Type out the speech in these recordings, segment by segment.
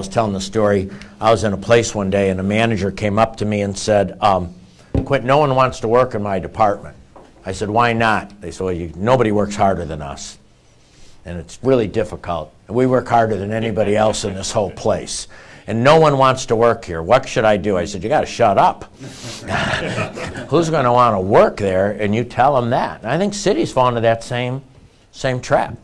I was telling the story. I was in a place one day, and a manager came up to me and said, um, "Quint, no one wants to work in my department." I said, "Why not?" They said, well, you, "Nobody works harder than us, and it's really difficult. We work harder than anybody else in this whole place." and no one wants to work here. What should I do? I said, You got to shut up. Who's going to want to work there? And you tell them that. And I think cities fall into that same, same trap.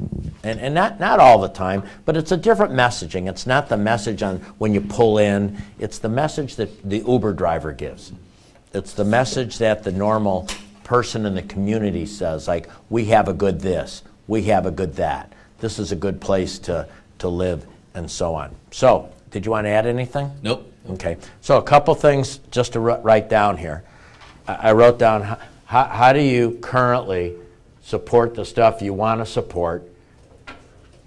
And, and not, not all the time, but it's a different messaging. It's not the message on when you pull in, it's the message that the Uber driver gives. It's the message that the normal person in the community says, like, we have a good this, we have a good that, this is a good place to, to live, and so on. So, did you want to add anything? Nope. Okay. So a couple things just to write down here. I, I wrote down how, how do you currently support the stuff you want to support,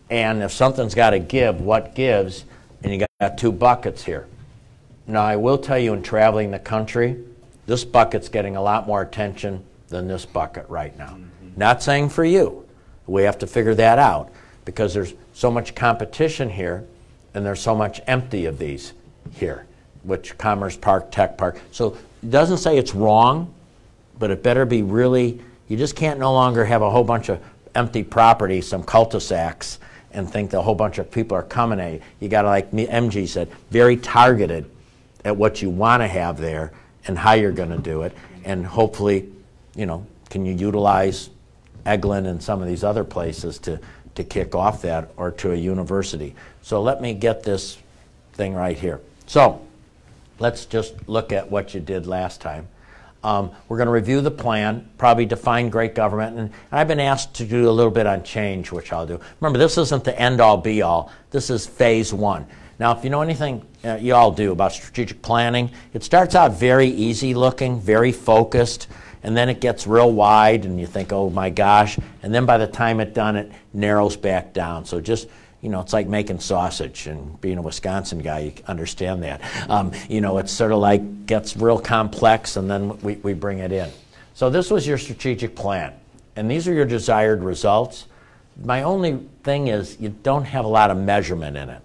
and if something's got to give, what gives? And you got two buckets here. Now I will tell you, in traveling the country, this bucket's getting a lot more attention than this bucket right now. Mm-hmm. Not saying for you. We have to figure that out because there's so much competition here and there's so much empty of these here, which Commerce Park, Tech Park. So it doesn't say it's wrong, but it better be really, you just can't no longer have a whole bunch of empty property, some cul-de-sacs, and think that a whole bunch of people are coming at you. You got to, like MG said, very targeted at what you want to have there and how you're going to do it. And hopefully, you know, can you utilize Eglin and some of these other places to to kick off that or to a university. So let me get this thing right here. So let's just look at what you did last time. Um, we're going to review the plan, probably define great government, and, I've been asked to do a little bit on change, which I'll do. Remember, this isn't the end all be all. This is phase one. Now, if you know anything, uh, you all do about strategic planning, it starts out very easy looking, very focused and then it gets real wide and you think, oh my gosh, and then by the time it's done, it narrows back down. So just, you know, it's like making sausage and being a Wisconsin guy, you understand that. Um, you know, it's sort of like gets real complex and then we, we bring it in. So this was your strategic plan, and these are your desired results. My only thing is you don't have a lot of measurement in it.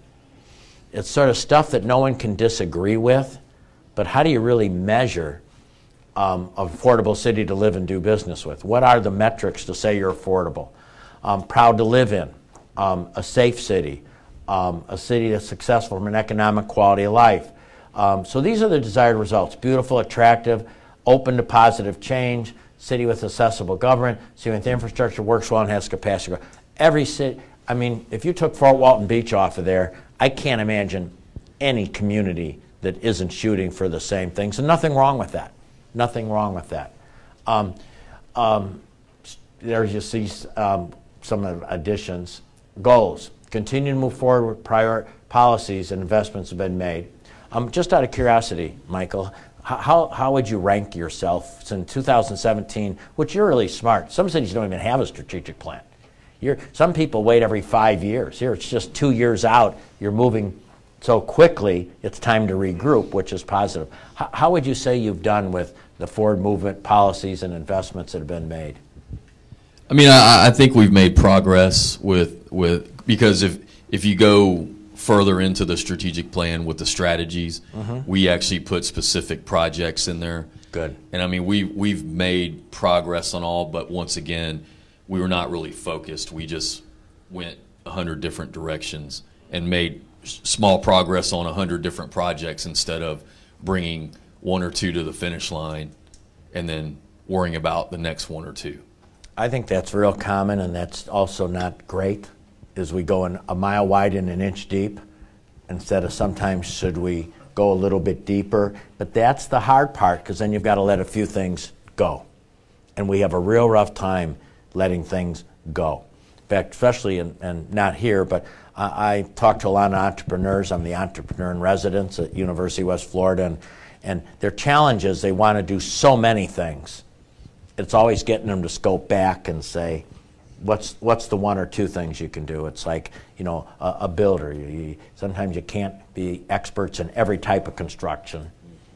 It's sort of stuff that no one can disagree with, but how do you really measure um, affordable city to live and do business with? What are the metrics to say you're affordable? Um, proud to live in, um, a safe city, um, a city that's successful from an economic quality of life. Um, so these are the desired results beautiful, attractive, open to positive change, city with accessible government, city with infrastructure, works well, and has capacity. Every city, I mean, if you took Fort Walton Beach off of there, I can't imagine any community that isn't shooting for the same things, and nothing wrong with that. Nothing wrong with that. Um, um, there you see um, some of additions. Goals. Continue to move forward with prior policies and investments have been made. Um, just out of curiosity, Michael, how, how would you rank yourself since 2017, which you're really smart. Some cities don't even have a strategic plan. You're, some people wait every five years. Here it's just two years out. You're moving so quickly, it's time to regroup, which is positive. H how would you say you've done with the forward movement policies and investments that have been made? I mean, I, I think we've made progress with with because if if you go further into the strategic plan with the strategies, mm -hmm. we actually put specific projects in there. Good. And I mean, we we've made progress on all, but once again, we were not really focused. We just went a hundred different directions and made small progress on a hundred different projects instead of bringing one or two to the finish line and then worrying about the next one or two. I think that's real common and that's also not great is we go in a mile wide and an inch deep instead of sometimes should we go a little bit deeper. But that's the hard part because then you've got to let a few things go. And we have a real rough time letting things go. In fact, especially in, and not here, but I, I talk to a lot of entrepreneurs. I'm the entrepreneur in residence at University of West Florida and and their challenge is they want to do so many things. It's always getting them to scope back and say, what's what's the one or two things you can do? It's like you know a, a builder. You, you, sometimes you can't be experts in every type of construction.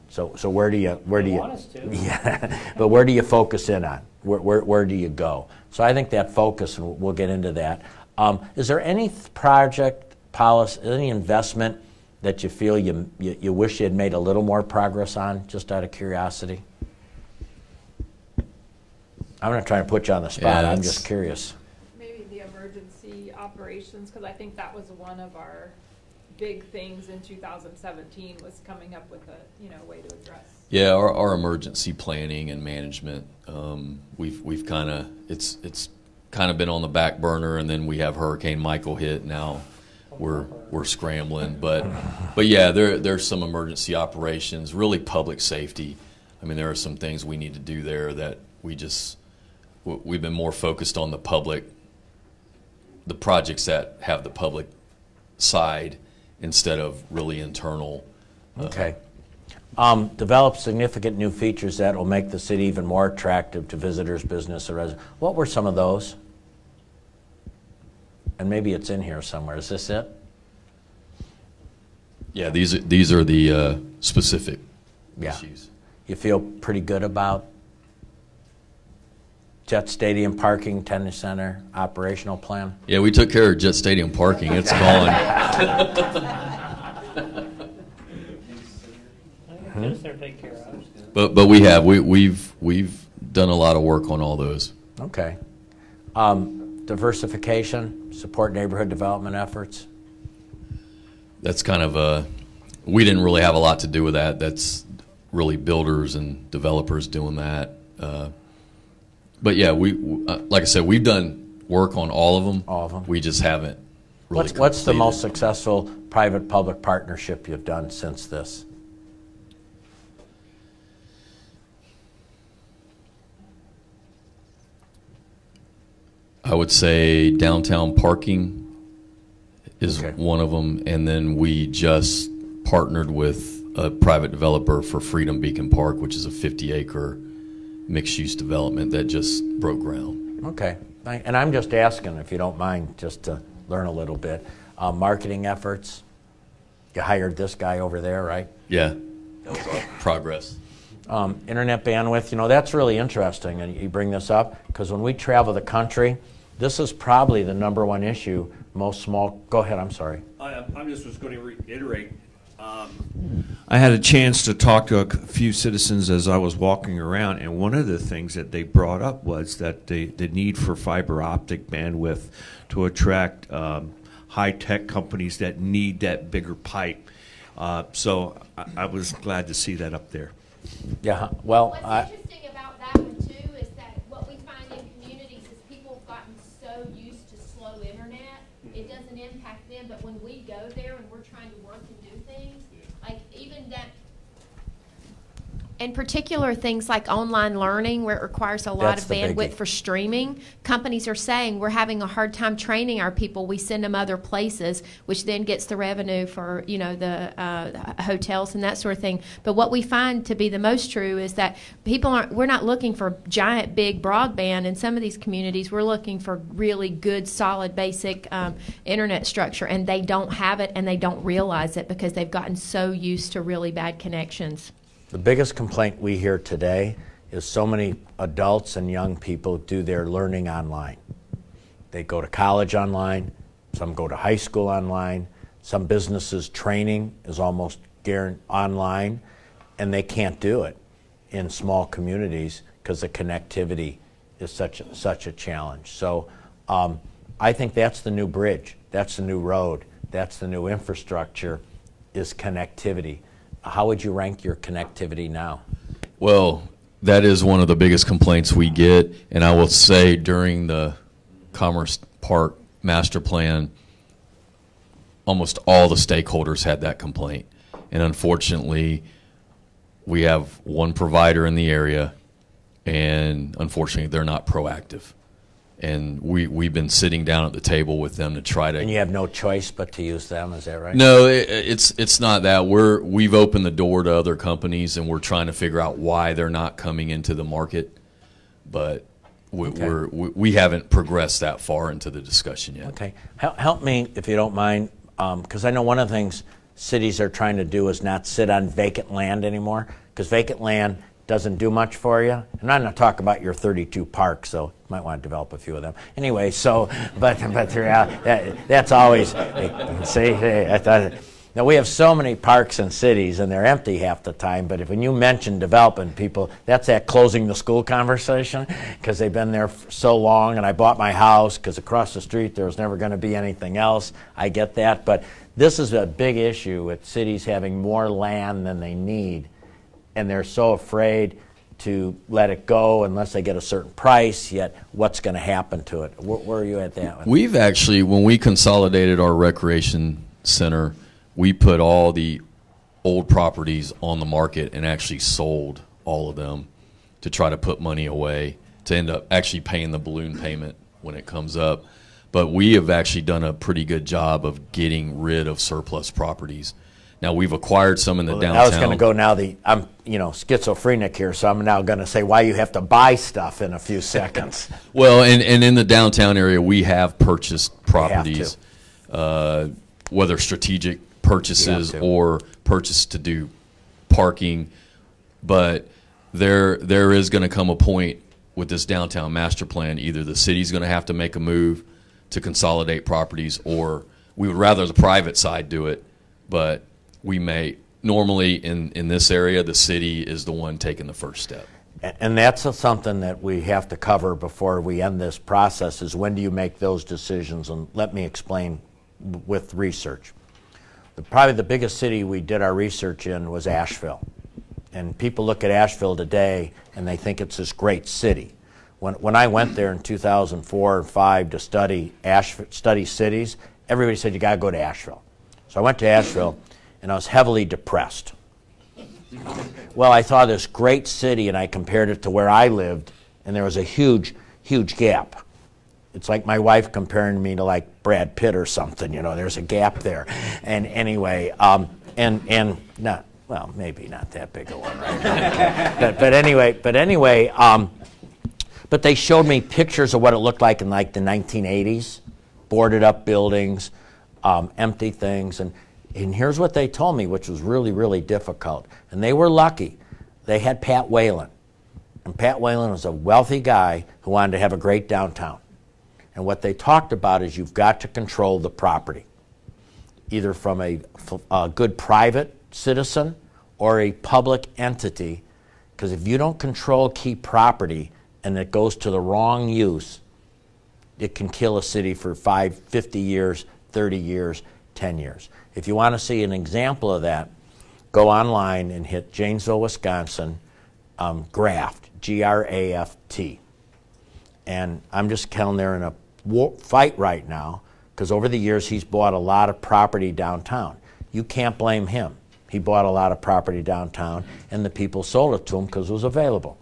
So so where do you where do you yeah? but where do you focus in on? Where, where where do you go? So I think that focus, and we'll get into that. Um, is there any project policy, any investment that you feel you, you, you wish you had made a little more progress on, just out of curiosity? I'm not trying to put you on the spot. Yeah, I'm just curious. Maybe the emergency operations, because I think that was one of our big things in 2017 was coming up with a, you know, way to address. Yeah, our, our emergency planning and management, um, we've we've kind of it's it's kind of been on the back burner, and then we have Hurricane Michael hit. Now we're we're scrambling, but but yeah, there there's some emergency operations, really public safety. I mean, there are some things we need to do there that we just w- we've been more focused on the public, the projects that have the public side instead of really internal. Okay. Um, develop significant new features that will make the city even more attractive to visitors, business, or residents. What were some of those? And maybe it's in here somewhere. Is this it? Yeah, these are, these are the uh, specific Yeah. issues. You feel pretty good about Jet Stadium parking, tennis center, operational plan? Yeah, we took care of Jet Stadium parking. It's gone. Just there to take care of. But but we have we we've we've done a lot of work on all those. Okay. Um, diversification, support neighborhood development efforts. That's kind of a we didn't really have a lot to do with that. That's really builders and developers doing that. Uh, but yeah, we uh, like I said, we've done work on all of them. All of them. We just haven't. Really What's, what's the most successful private-public partnership you've done since this? I would say downtown parking is Okay. one of them, and then we just partnered with a private developer for Freedom Beacon Park, which is a 50-acre mixed-use development that just broke ground. Okay, and I'm just asking, if you don't mind, just to learn a little bit. Uh, marketing efforts, you hired this guy over there, right? Yeah, progress. Um, internet bandwidth, you know, that's really interesting, and you bring this up, because when we travel the country, this is probably the number one issue most small, go ahead, I'm sorry. I, I'm just was going to reiterate. Um, I had a chance to talk to a few citizens as I was walking around, and one of the things that they brought up was that the, the need for fiber optic bandwidth to attract um, high tech companies that need that bigger pipe. Uh, so I, I was glad to see that up there. Yeah, well, What's I, interesting about that one too is that what we find in communities is people have gotten so used to slow internet, it doesn't impact them, but when we go there and we're trying to work and do things, like even that. In particular, things like online learning where it requires a lot That's of bandwidth for streaming, companies are saying we're having a hard time training our people. We send them other places, which then gets the revenue for you know the uh, hotels and that sort of thing. But what we find to be the most true is that people aren't. We're not looking for giant, big broadband in some of these communities. We're looking for really good, solid, basic um, internet structure, and they don't have it, and they don't realize it because they've gotten so used to really bad connections. The biggest complaint we hear today is so many adults and young people do their learning online. They go to college online, some go to high school online, some businesses training is almost online, and they can't do it in small communities because the connectivity is such a, such a challenge. So um, I think that's the new bridge, that's the new road, that's the new infrastructure is connectivity. How would you rank your connectivity now? Well, that is one of the biggest complaints we get, and I will say during the Commerce Park master plan, almost all the stakeholders had that complaint. And unfortunately, we have one provider in the area, and unfortunately, they're not proactive. And we, we've been sitting down at the table with them to try to And you have no choice but to use them, is that right? no, it, it's it's not that. We're we've opened the door to other companies, and we're trying to figure out why they're not coming into the market. But we, Okay. we're we, we haven't progressed that far into the discussion yet. Okay. Help, help me, if you don't mind, um, because I know one of the things cities are trying to do is not sit on vacant land anymore, because vacant land doesn't do much for you. And I'm not talking about your 32 parks, so you might want to develop a few of them. Anyway, so, but, but real- that, that's always, see, I thought, Now, we have so many parks and cities, and they're empty half the time, but if, when you mention development, people, that's that closing the school conversation, because they've been there so long, and I bought my house, because across the street there was never going to be anything else. I get that, but this is a big issue with cities having more land than they need, and they're so afraid to let it go unless they get a certain price, yet what's going to happen to it? Where, where are you at that one? We've actually, when we consolidated our recreation center, we put all the old properties on the market and actually sold all of them to try to put money away to end up actually paying the balloon payment when it comes up. But we have actually done a pretty good job of getting rid of surplus properties. Now we've acquired some in the downtown. I was going to go now. The I'm you know schizophrenic here, so I'm now going to say why you have to buy stuff in a few seconds. Well, and, and in the downtown area, we have purchased properties, uh, whether strategic purchases or purchase to do parking. But there there is going to come a point with this downtown master plan. Either the city's going to have to make a move to consolidate properties, or we would rather the private side do it. But we may normally in in this area, the city is the one taking the first step. And that's something that we have to cover before we end this process is when do you make those decisions? And let me explain with research. The, probably the biggest city we did our research in was Asheville. And people look at Asheville today and they think it's this great city. When, when I went there in 2004 and 5 to study, Ash, study cities, everybody said you got to go to Asheville. So I went to Asheville and I was heavily depressed. Well, I saw this great city and I compared it to where I lived, and there was a huge, huge gap. It's like my wife comparing me to like Brad Pitt or something, you know, there's a gap there. And anyway, um, and, and not, well, maybe not that big a one, right? but, but anyway, but anyway, um, but they showed me pictures of what it looked like in like the 1980s boarded up buildings, um, empty things. And, and here's what they told me, which was really, really difficult. And they were lucky. They had Pat Whalen. And Pat Whalen was a wealthy guy who wanted to have a great downtown. And what they talked about is you've got to control the property, either from a, a good private citizen or a public entity. Because if you don't control key property and it goes to the wrong use, it can kill a city for five, 50 years, 30 years, 10 years. If you want to see an example of that, go online and hit Janesville, Wisconsin, um, Graft, G R A F T. And I'm just telling they're in a fight right now because over the years he's bought a lot of property downtown. You can't blame him. He bought a lot of property downtown and the people sold it to him because it was available.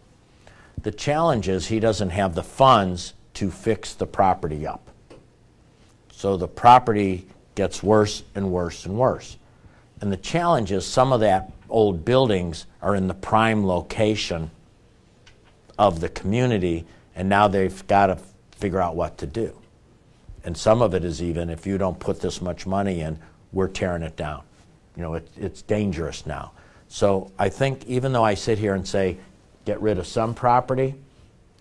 The challenge is he doesn't have the funds to fix the property up. So the property gets worse and worse and worse. And the challenge is some of that old buildings are in the prime location of the community, and now they've got to figure out what to do. And some of it is even if you don't put this much money in, we're tearing it down. You know, it, it's dangerous now. So I think even though I sit here and say, get rid of some property,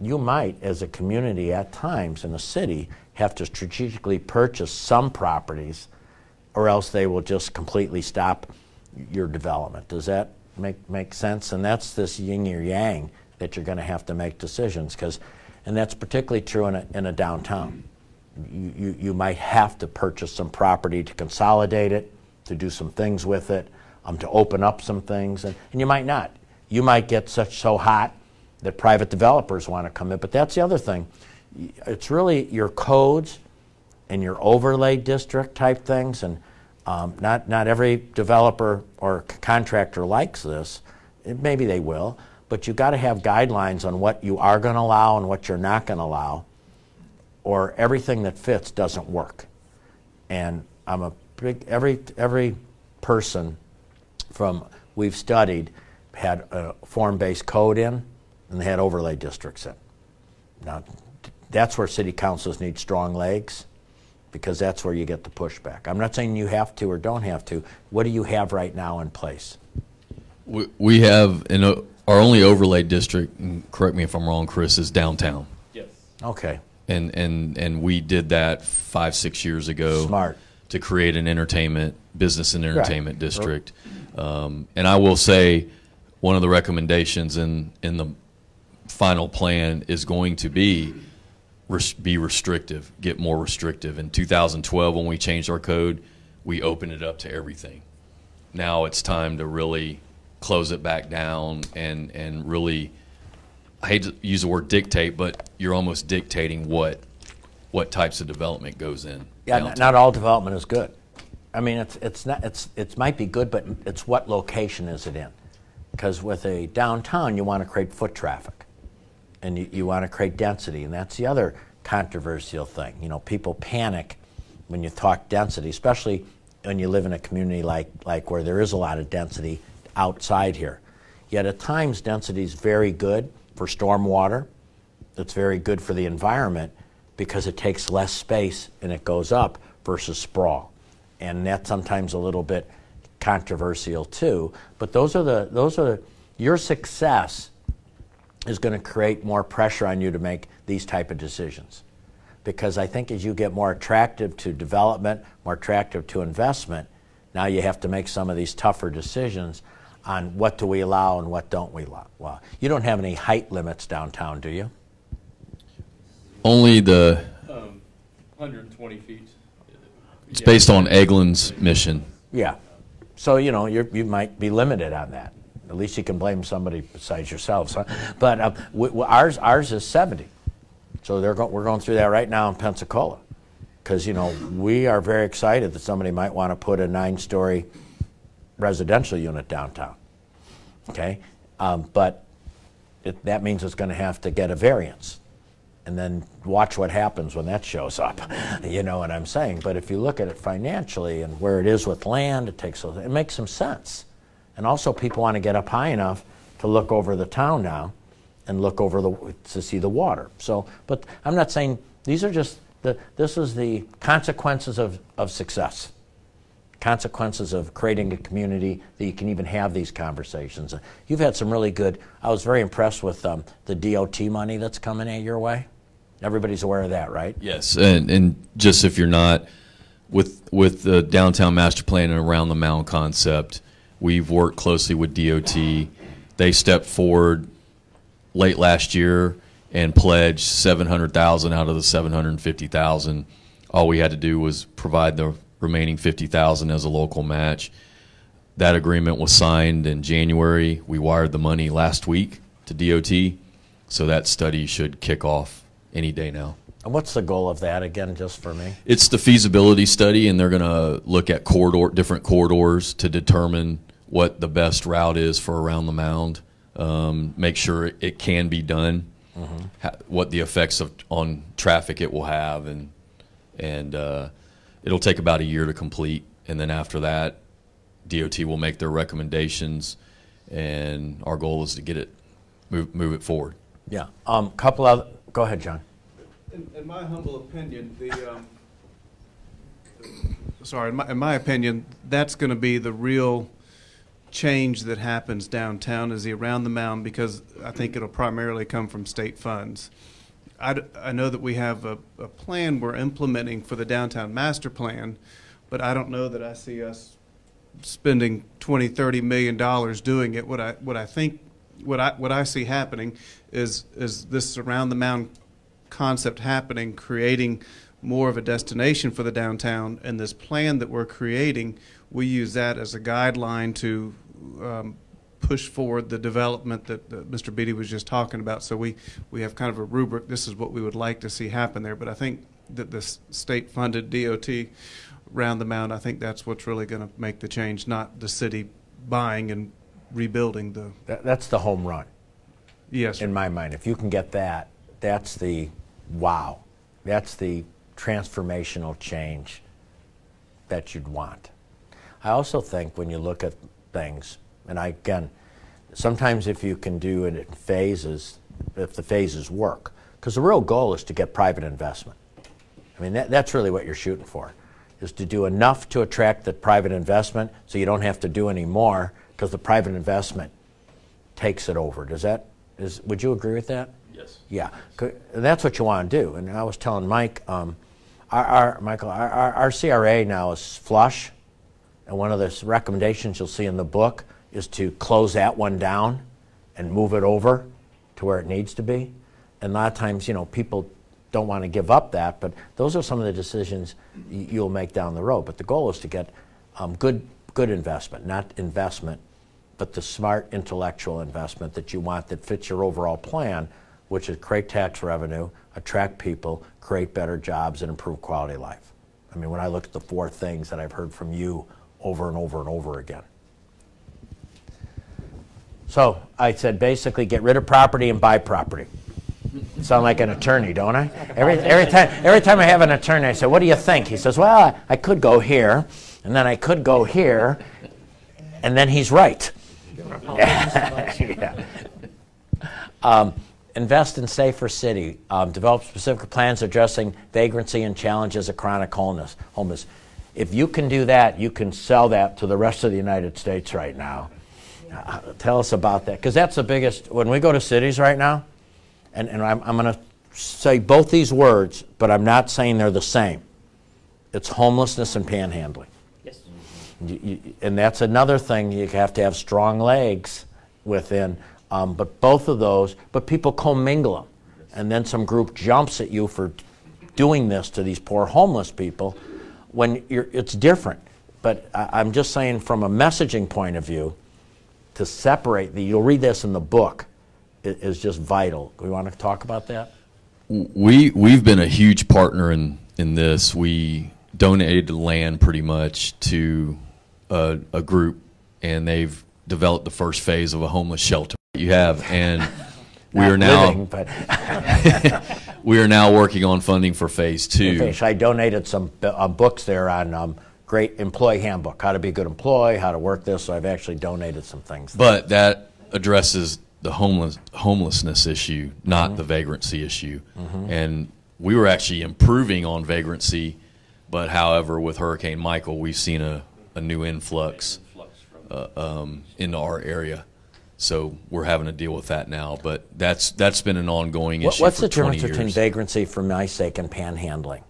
you might, as a community at times in a city, have to strategically purchase some properties, or else they will just completely stop your development. Does that make, make sense? And that's this yin or yang that you're going to have to make decisions, because, and that's particularly true in a, in a downtown. You, you, you might have to purchase some property to consolidate it, to do some things with it, um, to open up some things, and, and you might not. You might get such so hot that private developers want to come in. But that's the other thing. It's really your codes and your overlay district type things, and um, not not every developer or contractor likes this. It- maybe they will, but you've got to have guidelines on what you are going to allow and what you're not going to allow, or everything that fits doesn't work. And I'm a big every every person from we've studied had a form-based code in, and they had overlay districts in. Now, that's where city councils need strong legs, because that's where you get the pushback. I'm not saying you have to or don't have to. What do you have right now in place? We, we have in a, our only overlay district. and Correct me if I'm wrong, Chris. Is downtown, Yes. Okay, and and and we did that five six years ago. Smart. to create an entertainment, business and entertainment district. Um, and I will say, one of the recommendations in, in the final plan is going to be res- be restrictive, get more restrictive. In 2012, when we changed our code, we opened it up to everything. Now it's time to really close it back down and, and really, I hate to use the word dictate, but you're almost dictating what, what types of development goes in. Yeah, downtown. not all development is good. I mean, it's, it's not, it's, it might be good, but it's what location is it in? Because with a downtown, you want to create foot traffic. And you, you want to create density, and that's the other controversial thing. You know, people panic when you talk density, especially when you live in a community like, like where there is a lot of density outside here. Yet at times, density is very good for stormwater, it's very good for the environment because it takes less space and it goes up versus sprawl. And that's sometimes a little bit controversial too. But those are the those are your success is going to create more pressure on you to make these type of decisions. Because I think as you get more attractive to development, more attractive to investment, now you have to make some of these tougher decisions on what do we allow and what don't we allow. Well, you don't have any height limits downtown, do you? Only the, Um, 120 feet. it's based on Eglin's mission. Yeah. So, you know, you're, you might be limited on that. At least you can blame somebody besides yourselves. Huh? But uh, w- w- ours, ours is 70. So they're go- we're going through that right now in Pensacola. Because, you know, we are very excited that somebody might want to put a nine story residential unit downtown. Okay? Um, but it, that means it's going to have to get a variance. And then watch what happens when that shows up. you know what I'm saying? But if you look at it financially and where it is with land, it takes it makes some sense. And also, people want to get up high enough to look over the town now and look over the to see the water. So, but I'm not saying these are just the this is the consequences of, of success consequences of creating a community that you can even have these conversations. You've had some really good. I was very impressed with um, the DOT money that's coming at your way. Everybody's aware of that, right? Yes, and, and just if you're not, with, with the downtown master plan and around the mound concept, we've worked closely with DOT. They stepped forward late last year and pledged 700,000 out of the 750,000. All we had to do was provide the remaining 50,000 as a local match. That agreement was signed in January. We wired the money last week to DOT, so that study should kick off any day now. And what's the goal of that again, just for me? It's the feasibility study, and they're going to look at corridor, different corridors to determine what the best route is for around the mound. Um, make sure it can be done, ha- what the effects of on traffic it will have, and and uh, it'll take about a year to complete. And then after that, DOT will make their recommendations, and our goal is to get it move move it forward. Yeah. Um, couple of. Go ahead, John. In, in my humble opinion, the, um, sorry, in my, in my opinion, that's going to be the real change that happens downtown is the around the mound because I think it'll primarily come from state funds. I, I know that we have a, a plan we're implementing for the downtown master plan, but I don't know that I see us spending 20, 30 million dollars doing it. What I, what I think, what I, what I see happening is, is this around the mound concept happening, creating more of a destination for the downtown, and this plan that we're creating, we use that as a guideline to um, push forward the development that, Mr. Beedie was just talking about. So we, we have kind of a rubric. This is what we would like to see happen there. But I think that this state-funded DOT round the mound, I think that's what's really going to make the change, not the city buying and rebuilding the. That, that's the home run Yes. sir. in my mind. If you can get that, that's the wow. That's the transformational change that you'd want. I also think when you look at things, and I, again, sometimes if you can do it in phases, if the phases work, because the real goal is to get private investment. I mean, that, that's really what you're shooting for, is to do enough to attract the private investment so you don't have to do any more because the private investment takes it over. Does that, is, would you agree with that? Yes. Yeah, that's what you want to do. And I was telling Mike, um, Our, our Michael, our, our, our CRA now is flush, and one of the recommendations you'll see in the book is to close that one down and move it over to where it needs to be. And a lot of times, you know, people don't want to give up that, but those are some of the decisions you'll make down the road. But the goal is to get um, good, good investment, not investment, but the smart intellectual investment that you want that fits your overall plan, which is create tax revenue, attract people, create better jobs, and improve quality of life. I mean, when I look at the four things that I've heard from you over and over and over again. So I said basically get rid of property and buy property. Sound like an attorney, don't I? Every, every, time, every time I have an attorney, I say, What do you think? He says, Well, I, I could go here, and then I could go here, and then he's right. Yeah. Um, invest in safer city. Um, develop specific plans addressing vagrancy and challenges of chronic homeless. homeless. If you can do that, you can sell that to the rest of the United States right now. Uh, tell us about that, because that's the biggest. When we go to cities right now, and, and I'm, I'm going to say both these words, but I'm not saying they're the same. It's homelessness and panhandling. Yes. You- you- And that's another thing, you have to have strong legs within, um, but both of those, but people commingle them. And then some group jumps at you for doing this to these poor homeless people, when you're, it's different. But I, I'm just saying from a messaging point of view, to separate the, you'll read this in the book, is just vital. Do we want to talk about that? We we've been a huge partner in in this. We donated land pretty much to a, a group, and they've developed the first phase of a homeless shelter. You have, and we are now living, but we are now working on funding for phase two. Okay, I donated some uh, books there on um, great employee handbook, how to be a good employee, how to work this. So I've actually donated some things. But that addresses the homeless homelessness issue, not the vagrancy issue. And we were actually improving on vagrancy, but however, with Hurricane Michael, we've seen a, a new influx uh, um, into our area. So we're having to deal with that now. But that's that's been an ongoing issue what's the 20 difference between vagrancy for my sake and panhandling?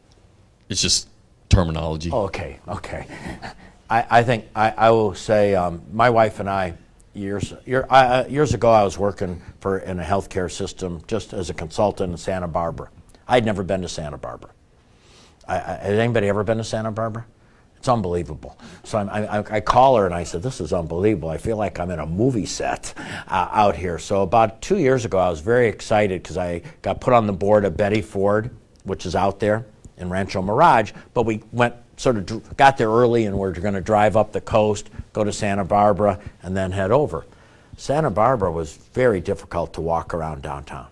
it's just terminology. Oh, okay, okay. I, I think I, I will say um, my wife and I years year, I, uh, years ago I was working for in a healthcare system just as a consultant in Santa Barbara. I'd never been to Santa Barbara. I, I, has anybody ever been to Santa Barbara? It's unbelievable. So I, I- call her and I said, "This is unbelievable. I feel like I'm in a movie set uh, out here." So about two years ago, I was very excited because I got put on the board of Betty Ford, which is out there in Rancho Mirage. But we went sort of got there early and we're going to drive up the coast, go to Santa Barbara, and then head over. Santa Barbara was very difficult to walk around downtown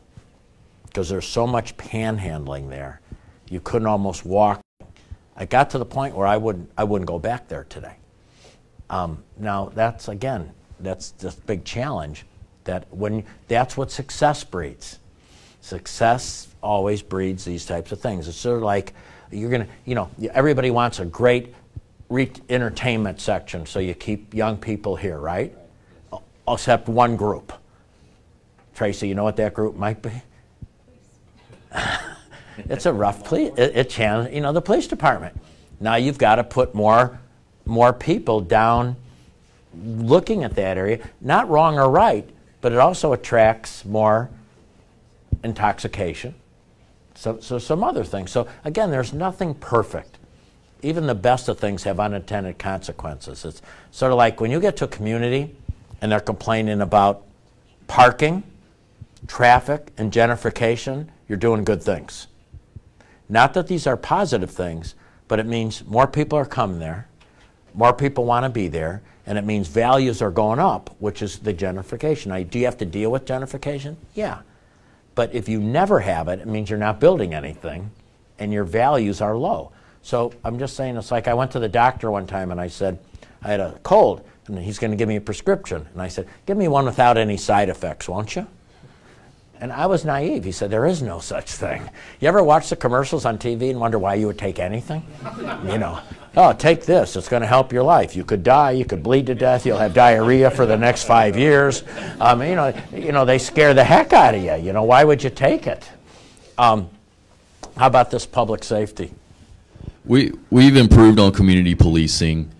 because there's so much panhandling there. You couldn't almost walk. I got to the point where I wouldn't, I wouldn't go back there today. Um, now that's again, that's this big challenge. That when that's what success breeds. Success always breeds these types of things. It's sort of like you're gonna, you know, everybody wants a great re- entertainment section, so you keep young people here, right? Except one group. Tracy, you know what that group might be? it's a rough police. It, it challenge, you know, the police department. Now you've got to put more, more people down, looking at that area. Not wrong or right, but it also attracts more intoxication. So, so some other things. So again, there's nothing perfect. Even the best of things have unintended consequences. It's sort of like when you get to a community and they're complaining about parking, traffic, and gentrification, you're doing good things. Not that these are positive things, but it means more people are coming there, more people want to be there, and it means values are going up, which is the gentrification. Now, do you have to deal with gentrification? Yeah. But if you never have it, it means you're not building anything and your values are low. So I'm just saying, it's like I went to the doctor one time and I said, I had a cold, and he's going to give me a prescription. And I said, Give me one without any side effects, won't you? And I was naive. He said, There is no such thing. You ever watch the commercials on TV and wonder why you would take anything? You know, oh, take this. It's going to help your life. You could die. You could bleed to death. You'll have diarrhea for the next five years. Um, you, know, you know, they scare the heck out of you. You know, why would you take it? Um, how about this public safety? We we've improved on community policing.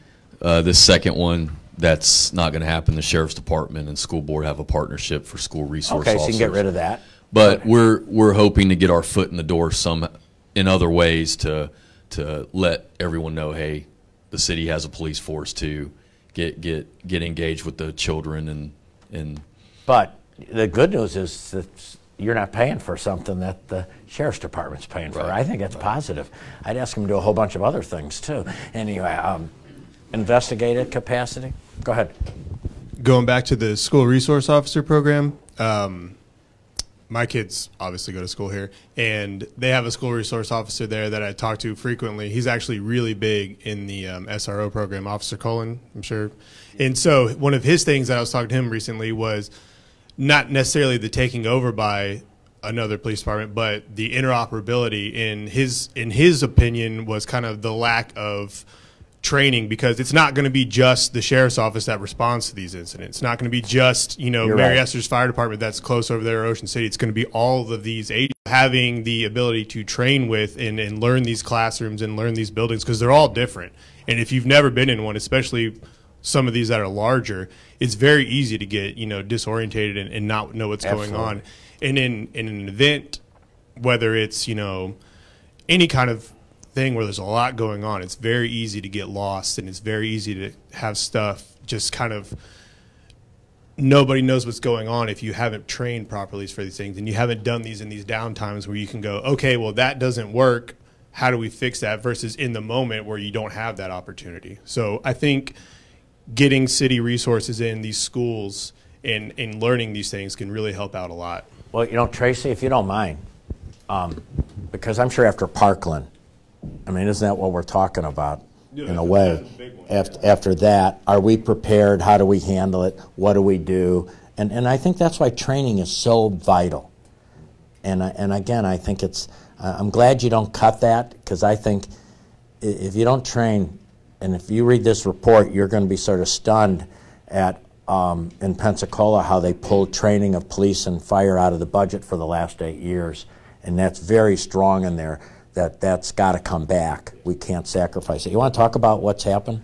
Uh, the second one, that's not going to happen. The sheriff's department and school board have a partnership for school resource Okay, so you can get rid of that. But we're we're hoping to get our foot in the door some in other ways to to let everyone know, hey, the city has a police force too. Get get get engaged with the children and and But the good news is that you're not paying for something that the sheriff's department's paying for. Right. I think that's positive. I'd ask them to do a whole bunch of other things too. Anyway, um, investigative capacity. Go ahead. going back to the school resource officer program, um, my kids obviously go to school here, and they have a school resource officer there that I talk to frequently. He's actually really big in the um, SRO program, Officer Cullen, I'm sure. And so one of his things that I was talking to him recently was not necessarily the taking over by another police department, but the interoperability in his in his opinion was kind of the lack of training because it's not going to be just the sheriff's office that responds to these incidents. It's not going to be just you know You're Mary right. Esther's fire department that's close over there, Ocean City. It's going to be all of these agents having the ability to train with and, and learn these classrooms and learn these buildings because they're all different. And if you've never been in one, especially some of these that are larger, it's very easy to get you know disorientated and, and not know what's going on. And in in an event, whether it's you know any kind of thing where there's a lot going on, it's very easy to get lost and it's very easy to have stuff just kind of nobody knows what's going on if you haven't trained properly for these things and you haven't done these in these downtimes where you can go, okay, well that doesn't work. How do we fix that? Versus in the moment where you don't have that opportunity. So I think getting city resources in these schools and, and learning these things can really help out a lot. Well, you know, Tracy, if you don't mind, um, because I'm sure after Parkland, I mean, isn't that what we're talking about Yeah, in a way? a After, after that, are we prepared? How do we handle it? What do we do? And, and I think that's why training is so vital. And, and again, I think it's, I'm glad you don't cut that because I think if you don't train, and if you read this report, you're going to be sort of stunned at um, in Pensacola how they pulled training of police and fire out of the budget for the last eight years, and that's very strong in there. That that's got to come back. We can't sacrifice it. You want to talk about what's happened?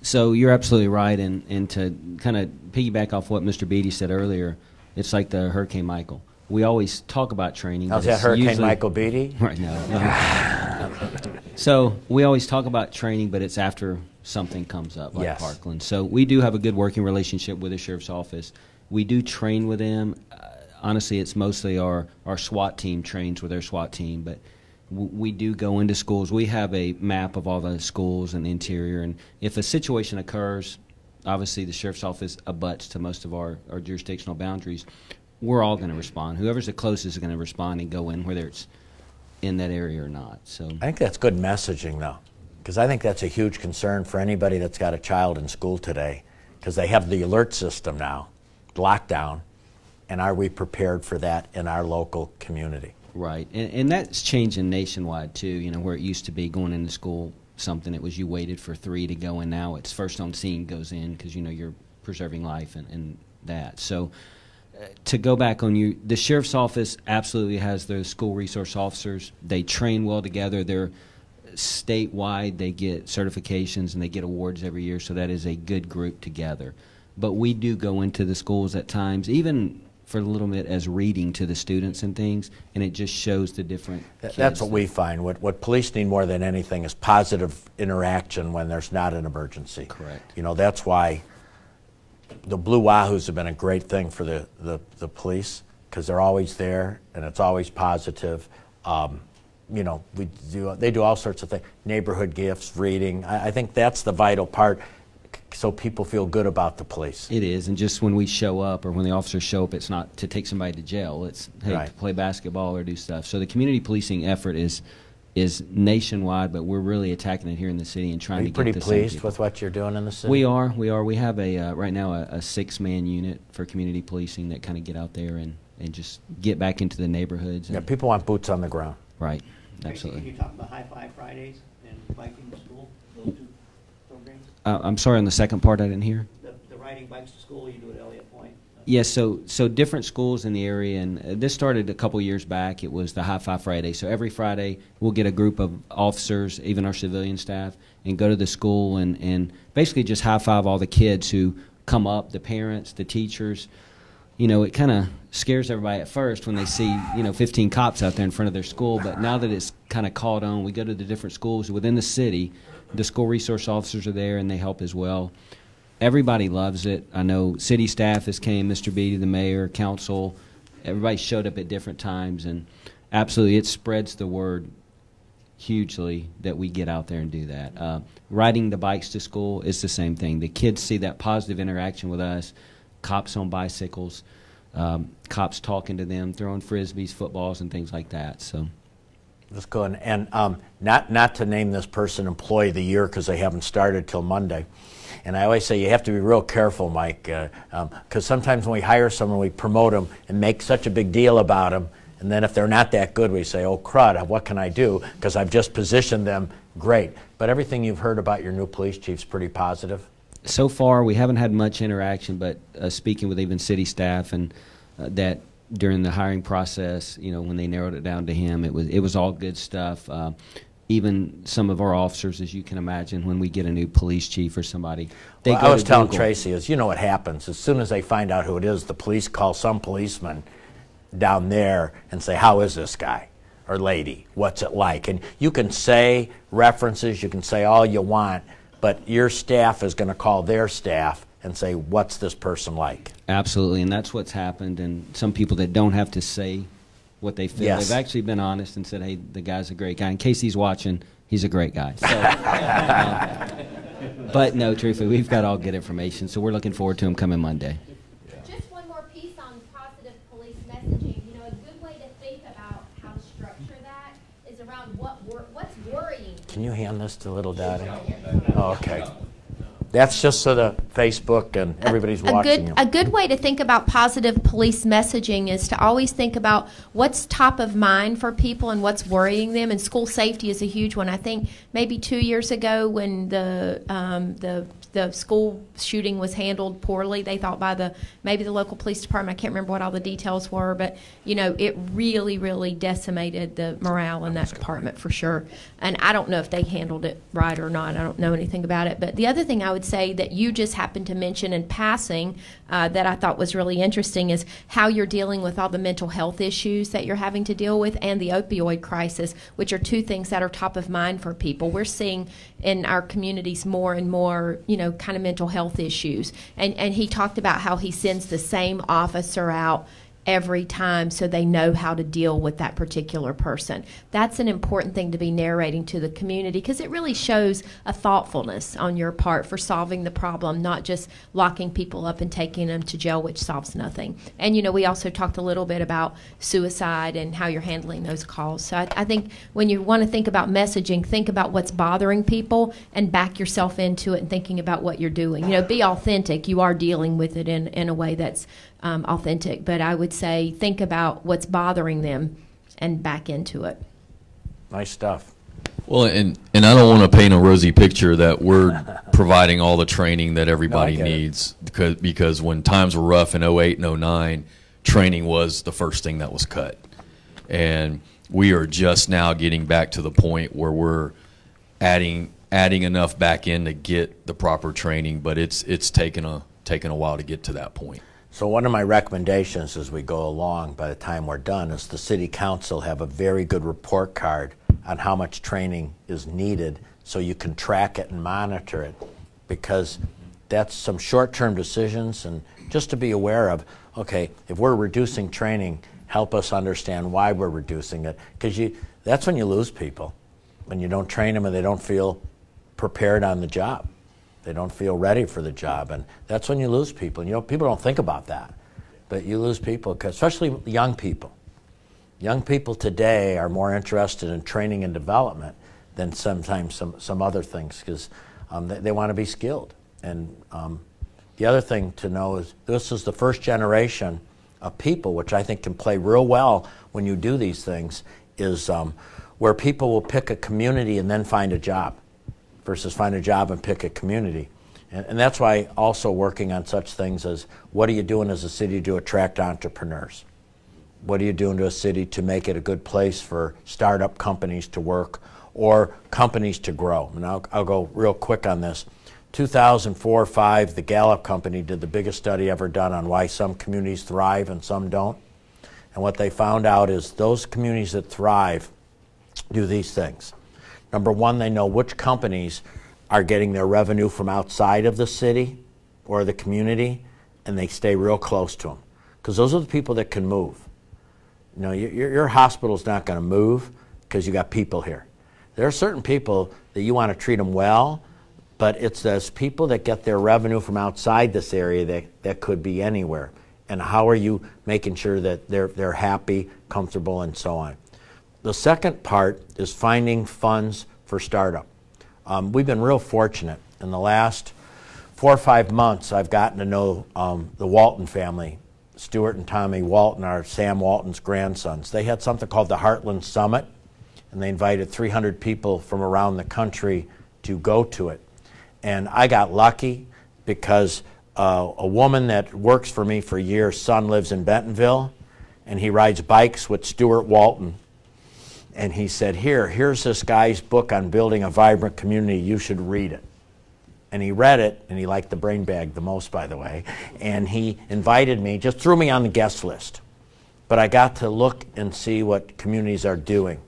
So you're absolutely right, and, and to kind of piggyback off what Mr. Beedie said earlier, it's like the Hurricane Michael. We always talk about training. How's but oh, that Hurricane usually- Michael Beedie? Right now. so we always talk about training, but it's after something comes up, like Yes. Parkland. So we do have a good working relationship with the sheriff's office. We do train with them. Honestly, it's mostly our, our SWAT team trains with their SWAT team, but we do go into schools. We have a map of all the schools and the interior, and if a situation occurs, obviously the sheriff's office abuts to most of our, our jurisdictional boundaries. We're all going to respond. Whoever's the closest is going to respond and go in, whether it's in that area or not. So I think that's good messaging, though, because I think that's a huge concern for anybody that's got a child in school today, because they have the alert system now, lockdown, and are we prepared for that in our local community? Right, and, and that's changing nationwide too. You know, where it used to be going into school, something that was you waited for three to go in. Now it's first on scene goes in because you know you're preserving life and, and that. So uh, to go back on you, the sheriff's office absolutely has their school resource officers. They train well together. They're statewide. They get certifications and they get awards every year. So that is a good group together. But we do go into the schools at times, even for a little bit as reading to the students and things, and it just shows the different. Th- That's what we find. What, what police need more than anything is positive interaction when there's not an emergency. Correct. You know, that's why the Blue Wahoos have been a great thing for the, the, the police because they're always there and it's always positive. Um, you know, we do, they do all sorts of things, neighborhood gifts, reading. I, I think that's the vital part so people feel good about the police. It is, and just when we show up or when the officers show up, it's not to take somebody to jail. It's hey Right. to play basketball or do stuff. So the community policing effort is is nationwide, but we're really attacking it here in the city and trying Are to get pretty the same pleased with what you're doing in the city? We are, we are. We have a uh, right now a, a six man unit for community policing that kind of get out there and, and just get back into the neighborhoods. Yeah, people want boots on the ground. right, absolutely. Can you talk about High Five Fridays and Biking to School, those two programs? Uh, I'm sorry on the second part I didn't hear. The, the riding bikes to school, you do at Elliott Point. Yes, so so different schools in the area, and uh, this started a couple years back. It was the High Five Friday. So every Friday, we'll get a group of officers, even our civilian staff, and go to the school and, and basically just high five all the kids who come up, the parents, the teachers. You know, it kind of scares everybody at first when they see you know 15 cops out there in front of their school. But now that it's kind of caught on, we go to the different schools within the city. The school resource officers are there, and they help as well everybody loves it. I know city staff has came, Mr. Beedie, the mayor, council. Everybody showed up at different times, and absolutely, it spreads the word hugely that we get out there and do that. Uh, riding the bikes to school is the same thing. The kids see that positive interaction with us. Cops on bicycles, um, cops talking to them, throwing frisbees, footballs, and things like that. So. Let's go and, and um, not not to name this person employee of the year because they haven't started till Monday. And I always say you have to be real careful, Mike, because uh, um, sometimes when we hire someone, we promote them and make such a big deal about them, and then if they're not that good, we say, "Oh crud, what can I do?" Because I've just positioned them great. But everything you've heard about your new police chief's pretty positive. So far, we haven't had much interaction, but uh, speaking with even city staff and uh, that during the hiring process, you know, when they narrowed it down to him, it was it was all good stuff. Uh, even some of our officers, as you can imagine, when we get a new police chief or somebody, they well, go I was to telling Google. Tracy, is you know what happens as soon as they find out who it is, the police call some policeman down there and say, "How is this guy or lady? What's it like?" And you can say references, you can say all you want, but your staff is going to call their staff and say, "What's this person like?" Absolutely, and that's what's happened. And some people that don't have to say what they feel, Yes. they've actually been honest and said, "Hey, the guy's a great guy." In case he's watching, he's a great guy. So, uh, but no, truthfully, we've got all good information, so we're looking forward to him coming Monday. Just one more piece on positive police messaging. You know, a good way to think about how to structure that is around what's worrying. Can you hand this to little daddy? Oh, okay. That's just so the Facebook and everybody's a watching good a good way to think about positive police messaging is to always think about what's top of mind for people and what's worrying them. And school safety is a huge one. I think maybe two years ago when the um, the the school shooting was handled poorly, they thought by the maybe the local police department. I can't remember what all the details were, but you know it really really decimated the morale in that department for sure. And I don't know if they handled it right or not. I don't know anything about it. But the other thing I would say that you just happened to mention in passing uh, that I thought was really interesting is how you're dealing with all the mental health issues that you're having to deal with and the opioid crisis, which are two things that are top of mind for people. We're seeing in our communities more and more, you know, kind of mental health issues. And and he talked about how he sends the same officer out every time so they know how to deal with that particular person. That's an important thing to be narrating to the community because it really shows a thoughtfulness on your part for solving the problem, not just locking people up and taking them to jail, which solves nothing. And, you know, we also talked a little bit about suicide and how you're handling those calls. So I, I think when you want to think about messaging, think about what's bothering people and back yourself into it and thinking about what you're doing. You know, be authentic. You are dealing with it in, in a way that's um, authentic, but I would say think about what's bothering them and back into it. Nice stuff. Well, and and I don't want to paint a rosy picture that we're providing all the training that everybody get it. needs because because when times were rough in 08 and 09, training was the first thing that was cut. And we are just now getting back to the point where we're adding adding enough back in to get the proper training, but it's it's taken a taken a while to get to that point. So one of my recommendations as we go along, by the time we're done, is the city council have a very good report card on how much training is needed so you can track it and monitor it because that's some short-term decisions and just to be aware of, okay, if we're reducing training, help us understand why we're reducing it because you that's when you lose people. When you don't train them and they don't feel prepared on the job. They don't feel ready for the job, and that's when you lose people. And you know, people don't think about that, but you lose people, especially young people. Young people today are more interested in training and development than sometimes some, some other things because um, they, they want to be skilled. And um, the other thing to know is this is the first generation of people, which I think can play real well when you do these things, is um, where people will pick a community and then find a job versus find a job and pick a community. And, and that's why also working on such things as what are you doing as a city to attract entrepreneurs? What are you doing to a city to make it a good place for startup companies to work or companies to grow? And I'll, I'll go real quick on this. 2004 5, the Gallup Company did the biggest study ever done on why some communities thrive and some don't. And what they found out is those communities that thrive do these things. Number one, they know which companies are getting their revenue from outside of the city or the community, and they stay real close to them. Because those are the people that can move. You know, your, your hospital's not going to move because you got people here. There are certain people that you want to treat them well, but it's those people that get their revenue from outside this area that, that could be anywhere. And how are you making sure that they're, they're happy, comfortable, and so on? The second part is finding funds for startup. Um, we've been real fortunate. In the last four or five months, I've gotten to know um, the Walton family. Stuart and Tommy Walton are Sam Walton's grandsons. They had something called the Heartland Summit, and they invited 300 people from around the country to go to it. And I got lucky because uh, a woman that works for me for years, son lives in Bentonville, and he rides bikes with Stuart Walton and he said, Here, here's this guy's book on building a vibrant community. You should read it. And he read it, and he liked the brain bag the most, by the way. And he invited me, just threw me on the guest list. But I got to look and see what communities are doing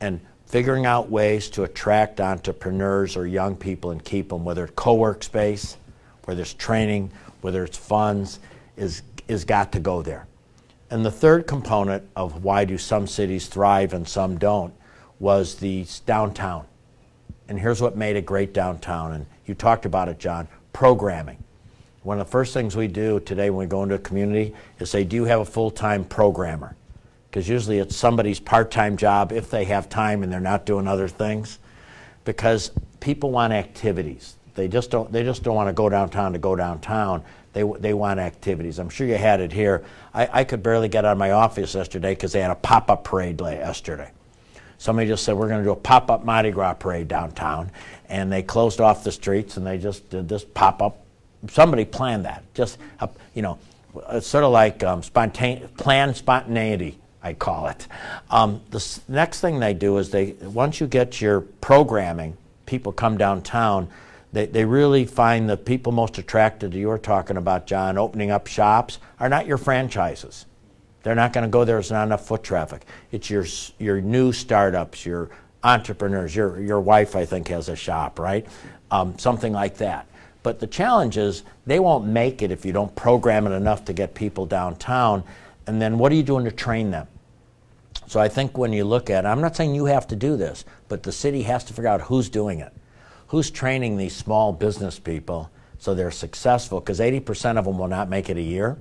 and figuring out ways to attract entrepreneurs or young people and keep them, whether it's co work space, whether it's training, whether it's funds, is, is got to go there. And the third component of why do some cities thrive and some don't was the downtown. And here's what made a great downtown. And you talked about it, John programming. One of the first things we do today when we go into a community is say, Do you have a full time programmer? Because usually it's somebody's part time job if they have time and they're not doing other things. Because people want activities. They just don't, they just don't want to go downtown to go downtown. They, they want activities. I'm sure you had it here. I, I could barely get out of my office yesterday because they had a pop up parade yesterday. Somebody just said, We're going to do a pop up Mardi Gras parade downtown. And they closed off the streets and they just did this pop up. Somebody planned that. Just, uh, you know, it's sort of like um, spontane- planned spontaneity, I call it. Um, the next thing they do is they, once you get your programming, people come downtown they, they really find the people most attracted to you are talking about, John, opening up shops are not your franchises. They're not going to go there. There's not enough foot traffic. It's your, your new startups, your entrepreneurs. Your, your wife, I think, has a shop, right? Um, something like that. But the challenge is they won't make it if you don't program it enough to get people downtown. And then what are you doing to train them? So I think when you look at it, I'm not saying you have to do this, but the city has to figure out who's doing it who's training these small business people so they're successful? Because 80% of them will not make it a year,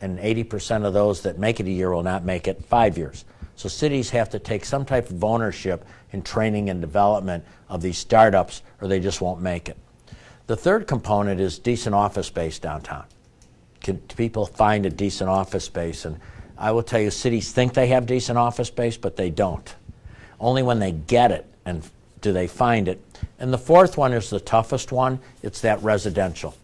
and 80% of those that make it a year will not make it five years. So cities have to take some type of ownership in training and development of these startups, or they just won't make it. The third component is decent office space downtown. Can people find a decent office space? And I will tell you, cities think they have decent office space, but they don't. Only when they get it and do they find it. And the fourth one is the toughest one. It's that residential.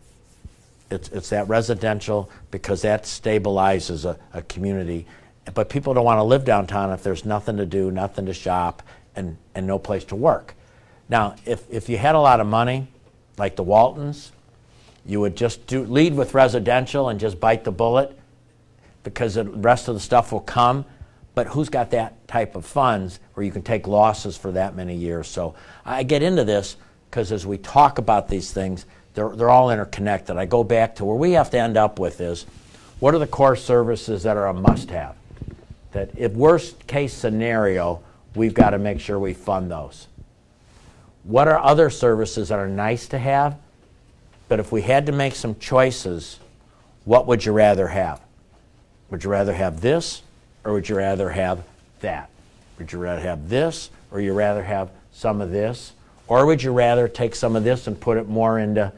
It's, it's that residential because that stabilizes a, a community. But people don't want to live downtown if there's nothing to do, nothing to shop, and, and no place to work. Now, if, if you had a lot of money, like the Waltons, you would just do, lead with residential and just bite the bullet because the rest of the stuff will come. But who's got that type of funds where you can take losses for that many years? So I get into this because as we talk about these things, they're, they're all interconnected. I go back to where we have to end up with is what are the core services that are a must have? That if worst case scenario, we've got to make sure we fund those. What are other services that are nice to have? But if we had to make some choices, what would you rather have? Would you rather have this or would you rather have that? Would you rather have this, or you rather have some of this? Or would you rather take some of this and put it more into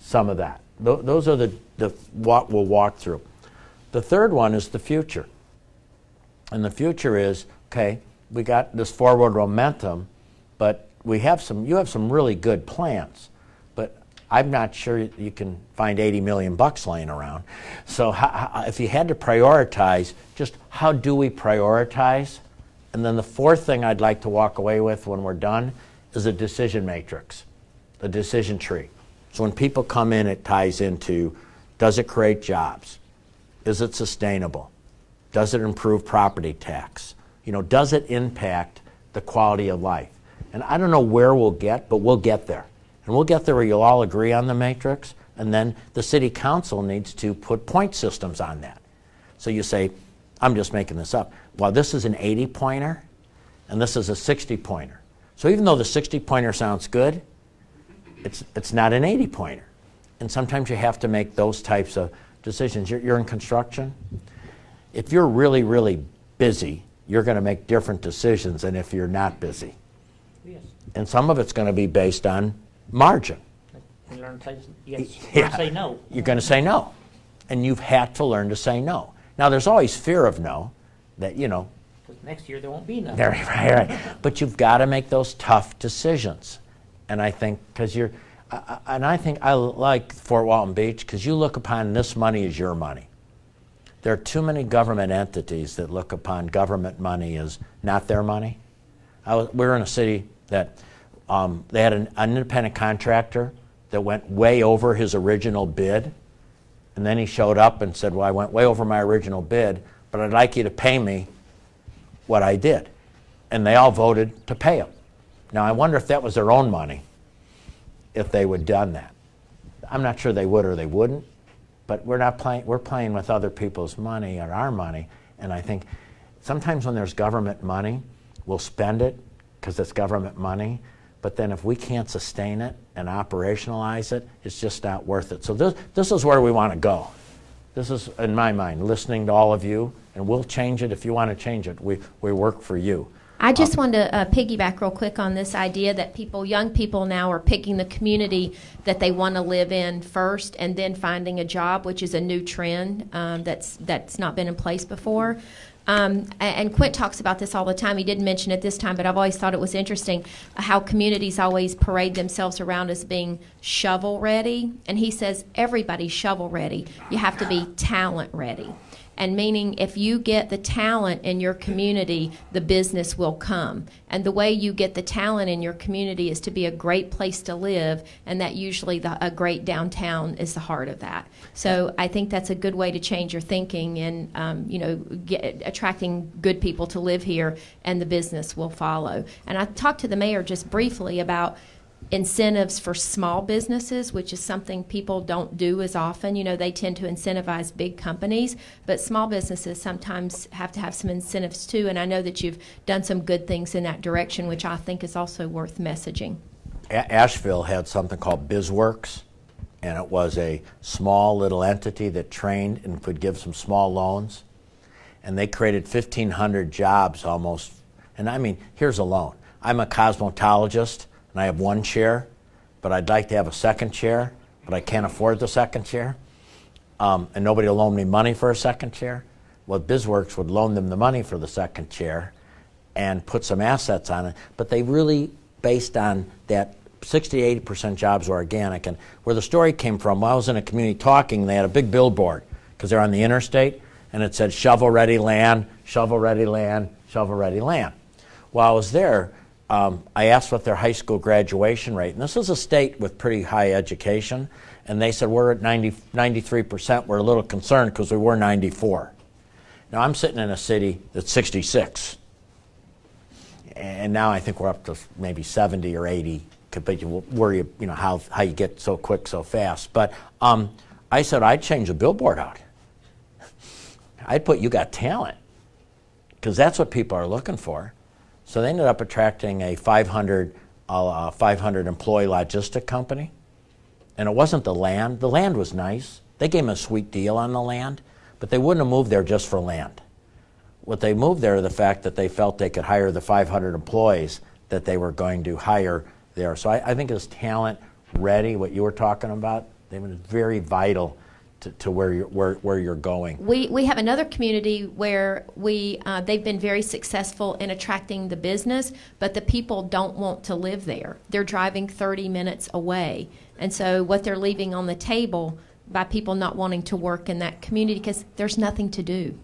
some of that? Th- those are the, the what we'll walk through. The third one is the future. And the future is, okay, we got this forward momentum, but we have some you have some really good plans. I'm not sure you can find 80 million bucks laying around. So how, if you had to prioritize, just how do we prioritize? And then the fourth thing I'd like to walk away with when we're done is a decision matrix, a decision tree. So when people come in, it ties into does it create jobs? Is it sustainable? Does it improve property tax? You know, does it impact the quality of life? And I don't know where we'll get, but we'll get there. And we'll get there where you'll all agree on the matrix, and then the city council needs to put point systems on that. So you say, I'm just making this up. Well, this is an 80 pointer, and this is a 60 pointer. So even though the 60 pointer sounds good, it's, it's not an 80 pointer. And sometimes you have to make those types of decisions. You're, you're in construction. If you're really, really busy, you're going to make different decisions than if you're not busy. Yes. And some of it's going to be based on margin. You learn to say yes. Yeah. To say no. You're going to say no. And you've had to learn to say no. Now, there's always fear of no, that, you know, Because next year there won't be none. There, right, right. But you've got to make those tough decisions. And I think, because you're, I- I- and I think I like Fort Walton Beach because you look upon this money as your money. There are too many government entities that look upon government money as not their money. I was, we were in a city that um, they had an, an independent contractor that went way over his original bid. And then he showed up and said, Well, I went way over my original bid, but I'd like you to pay me what I did. And they all voted to pay him. Now, I wonder if that was their own money, if they would done that. I'm not sure they would or they wouldn't, but we're not playing, we're playing with other people's money or our money. And I think sometimes when there's government money, we'll spend it because it's government money. But then if we can't sustain it and operationalize it, it's just not worth it. So this, this is where we want to go. This is, in my mind, listening to all of you, and we'll change it if you want to change it. We, we work for you. I just wanted to uh, piggyback real quick on this idea that people, young people now, are picking the community that they want to live in first, and then finding a job, which is a new trend um, that's that's not been in place before. Um, and Quint talks about this all the time. He didn't mention it this time, but I've always thought it was interesting how communities always parade themselves around as being shovel ready. And he says everybody's shovel ready. You have to be talent ready and meaning if you get the talent in your community, the business will come. And the way you get the talent in your community is to be a great place to live, and that usually the, a great downtown is the heart of that. So I think that's a good way to change your thinking and um, you know get, attracting good people to live here, and the business will follow. And I talked to the mayor just briefly about incentives for small businesses, which is something people don't do as often. You know, they tend to incentivize big companies, but small businesses sometimes have to have some incentives too. And I know that you've done some good things in that direction, which I think is also worth messaging. A- Asheville had something called BizWorks, and it was a small little entity that trained and could give some small loans. And they created 1,500 jobs almost. And I mean, here's a loan. I'm a cosmetologist, and I have one chair, but I'd like to have a second chair, but I can't afford the second chair. Um, and nobody will loan me money for a second chair. Well, BizWorks would loan them the money for the second chair and put some assets on it. But they really based on that 60 80% jobs were organic. And where the story came from, I was in a community talking, they had a big billboard because they're on the interstate, and it said shovel ready land, shovel ready land, shovel ready land. While I was there, um, I asked what their high school graduation rate, and this is a state with pretty high education, and they said we're at 90, 93%. We're a little concerned because we were 94. Now I'm sitting in a city that's 66 and now I think we're up to maybe 70 or 80. could- But you worry, you know, how, how you get so quick so fast. But um, I said I'd change the billboard out. I'd put you got talent because that's what people are looking for. So they ended up attracting a 500, uh, 500 employee logistic company. And it wasn't the land. The land was nice. They gave them a sweet deal on the land, but they wouldn't have moved there just for land what they moved there the fact that they felt they could hire the 500 employees that they were going to hire there. So I, I think it's talent ready, what you were talking about. They've been very vital to, to where you're where, where you're going. We, we have another community where we uh, they've been very successful in attracting the business, but the people don't want to live there. They're driving 30 minutes away, and so what they're leaving on the table by people not wanting to work in that community because there's nothing to do.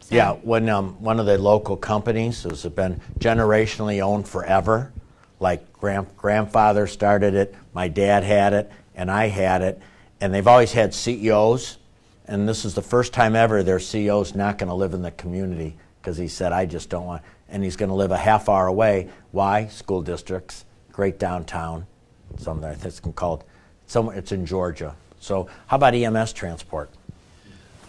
So- Yeah, when um, one of the local companies has been generationally owned forever, like grand, grandfather started it, my dad had it, and I had it, and they've always had CEOs, and this is the first time ever their CEO's not going to live in the community because he said, I just don't want, and he's going to live a half hour away. Why? School districts, great downtown, something I think it's called, somewhere, it's in Georgia. So how about EMS transport?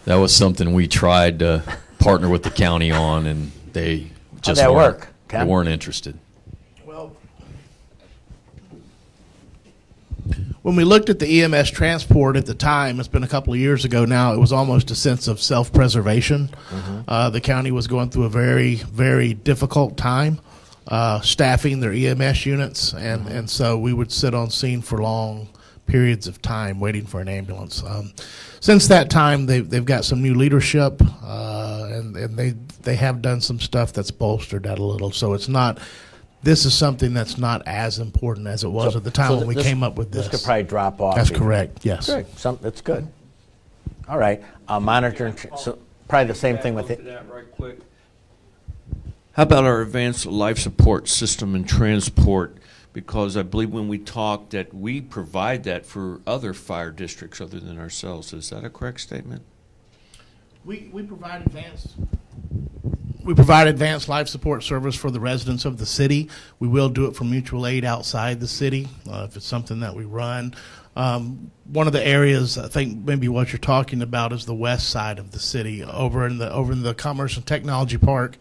That was something we tried to partner with the county on, and they just that weren't, work, they Ken? weren't interested. When we looked at the EMS transport at the time, it's been a couple of years ago now, it was almost a sense of self preservation. Uh, the county was going through a very, very difficult time uh, staffing their EMS units, and, and so we would sit on scene for long periods of time waiting for an ambulance. Um, since that time, they've, they've got some new leadership, uh, and, and they, they have done some stuff that's bolstered that a little. So it's not this is something that's not as important as it was So- at the time so when we this- came up with this. This could probably drop off. That's even. correct, yes. Good, some, that's good. All right, uh, monitoring, tr- so probably the same thing with it. right quick. How about our advanced life support system and transport? Because I believe when we talked that we provide that for other fire districts other than ourselves. Is that a correct statement? We, we provide advanced. We provide advanced life support service for the residents of the city. We will do it for mutual aid outside the city uh, if it's something that we run. Um, one of the areas I think maybe what you're talking about is the west side of the city, over in the over in the Commerce and Technology Park.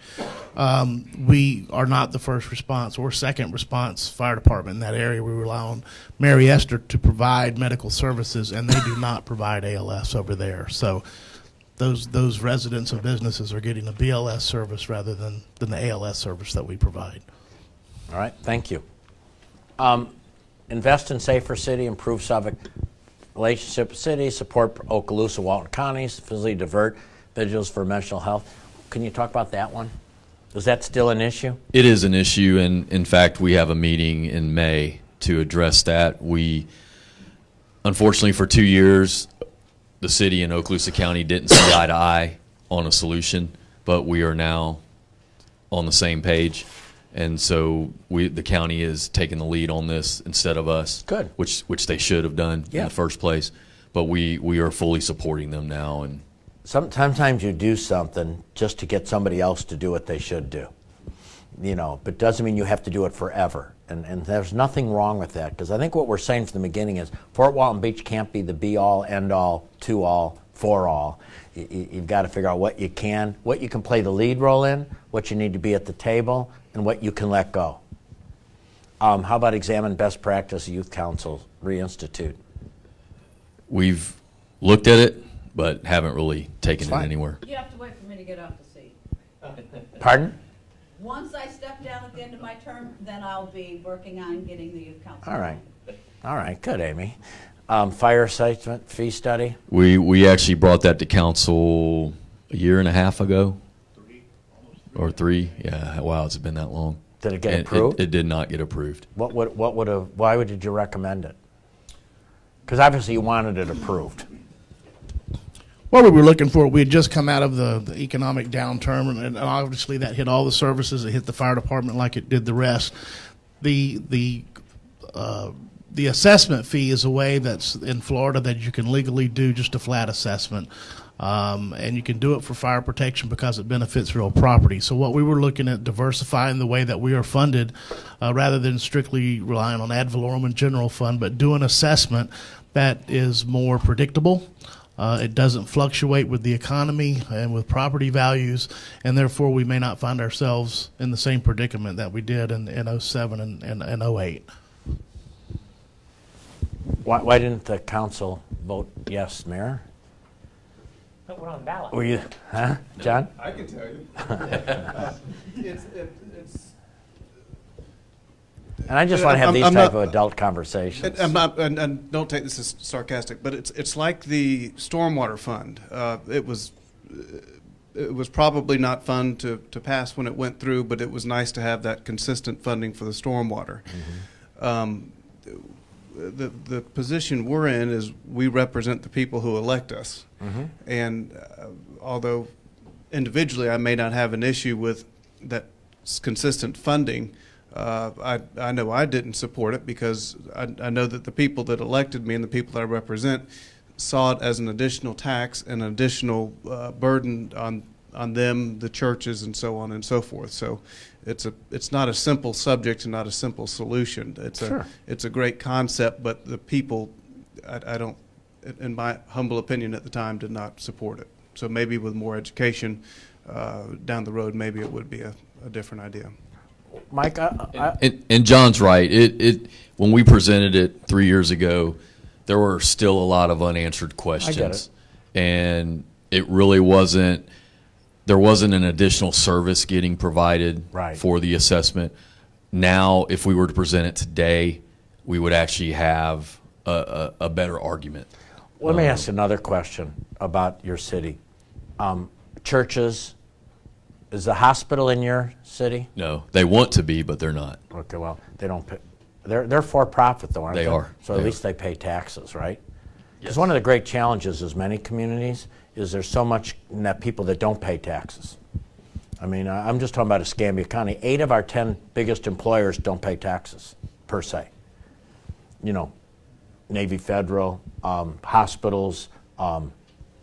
Um, we are not the first response or second response fire department in that area. We rely on Mary Esther to provide medical services, and they do not provide ALS over there. So those those residents and businesses are getting a BLS service rather than, than the ALS service that we provide. All right, thank you. Um, Invest in safer city, improve Suffolk relationship with cities, support Okaloosa, Walton counties, physically divert vigils for mental health. Can you talk about that one? Is that still an issue? It is an issue, and in fact, we have a meeting in May to address that. We, unfortunately, for two years, the city and Okaloosa County didn't see eye to eye on a solution, but we are now on the same page. And so we, the county is taking the lead on this instead of us. Good. Which, which they should have done in Yeah. the first place. But we, we are fully supporting them now, and Some- Sometimes you do something just to get somebody else to do what they should do. You know, but doesn't mean you have to do it forever. And, and there's nothing wrong with that because I think what we're saying from the beginning is Fort Walton Beach can't be the be all, end all, to all, for all. You, you- you've got to figure out what you can, what you can play the lead role in, what you need to be at the table, and what you can let go. Um, how about examine best practice youth council reinstitute? we've looked at it, but haven't really taken it anywhere. You have to wait for me to get off the seat. Pardon? Once I step down at the end of my term, then I'll be working on getting the youth council. All right. All right, good, Amy. Um, fire assessment fee study? We we actually brought that to council a year and a half ago, or three. Yeah, wow, it's been that long. Did it get And approved? It, did not get approved. What would, what would have, why would, did you recommend it? Because obviously you wanted it approved. What we were looking for, we had just come out of the, the economic downturn, and, obviously that hit all the services. It hit the fire department like it did the rest. The the uh, the assessment fee is a way that's in Florida that you can legally do just a flat assessment. Um, and you can do it for fire protection because it benefits real property. So what we were looking at diversifying the way that we are funded, uh, rather than strictly relying on ad valorem and general fund, but do an assessment that is more predictable. Uh, it doesn't fluctuate with the economy and with property values, and therefore we may not find ourselves in the same predicament that we did in, in 07 and, and, and 08. Why, why didn't the council vote yes, Mayor? We're on the ballot. Were you, huh, John? I can tell you. it's, it, it's, And I just want to have I'm- these I'm type not- of adult conversations. And, I'm not, and, and don't take this as sarcastic, but it's it's like the stormwater fund. Uh, it was uh, it was probably not fun to, to pass when it went through, but it was nice to have that consistent funding for the stormwater. Um, the the position we're in is we represent the people who elect us, Mhm. and uh, although individually I may not have an issue with that consistent funding, uh, I I know I didn't support it because I, I know that the people that elected me and the people that I represent saw it as an additional tax and an additional uh, burden on on them, the churches, and so on and so forth. So it's a it's not a simple subject and not a simple solution. It's Sure. a it's a great concept, but the people, I, I don't, in my humble opinion at the time, did not support it. So maybe with more education uh, down the road, maybe it would be a, a different idea. Mike, I, I, And, and John's right. It, it when we presented it three years ago, there were still a lot of unanswered questions, and it really wasn't. There wasn't an additional service getting provided Right. for the assessment. Now, if we were to present it today, we would actually have a, a, a better argument. Let me ask another question about your city. Um, churches, is the hospital in your city? No, they want to be, but they're not. Okay, well, they don't pay, they're, they're for profit though, aren't they? They are. So at They least they pay taxes, right? Because one of the great challenges is many communities is there's so much net people that don't pay taxes. I mean, I'm just talking about Escambia County. Eight of our 10 biggest employers don't pay taxes, per se. You know, Navy Federal, um, hospitals, um,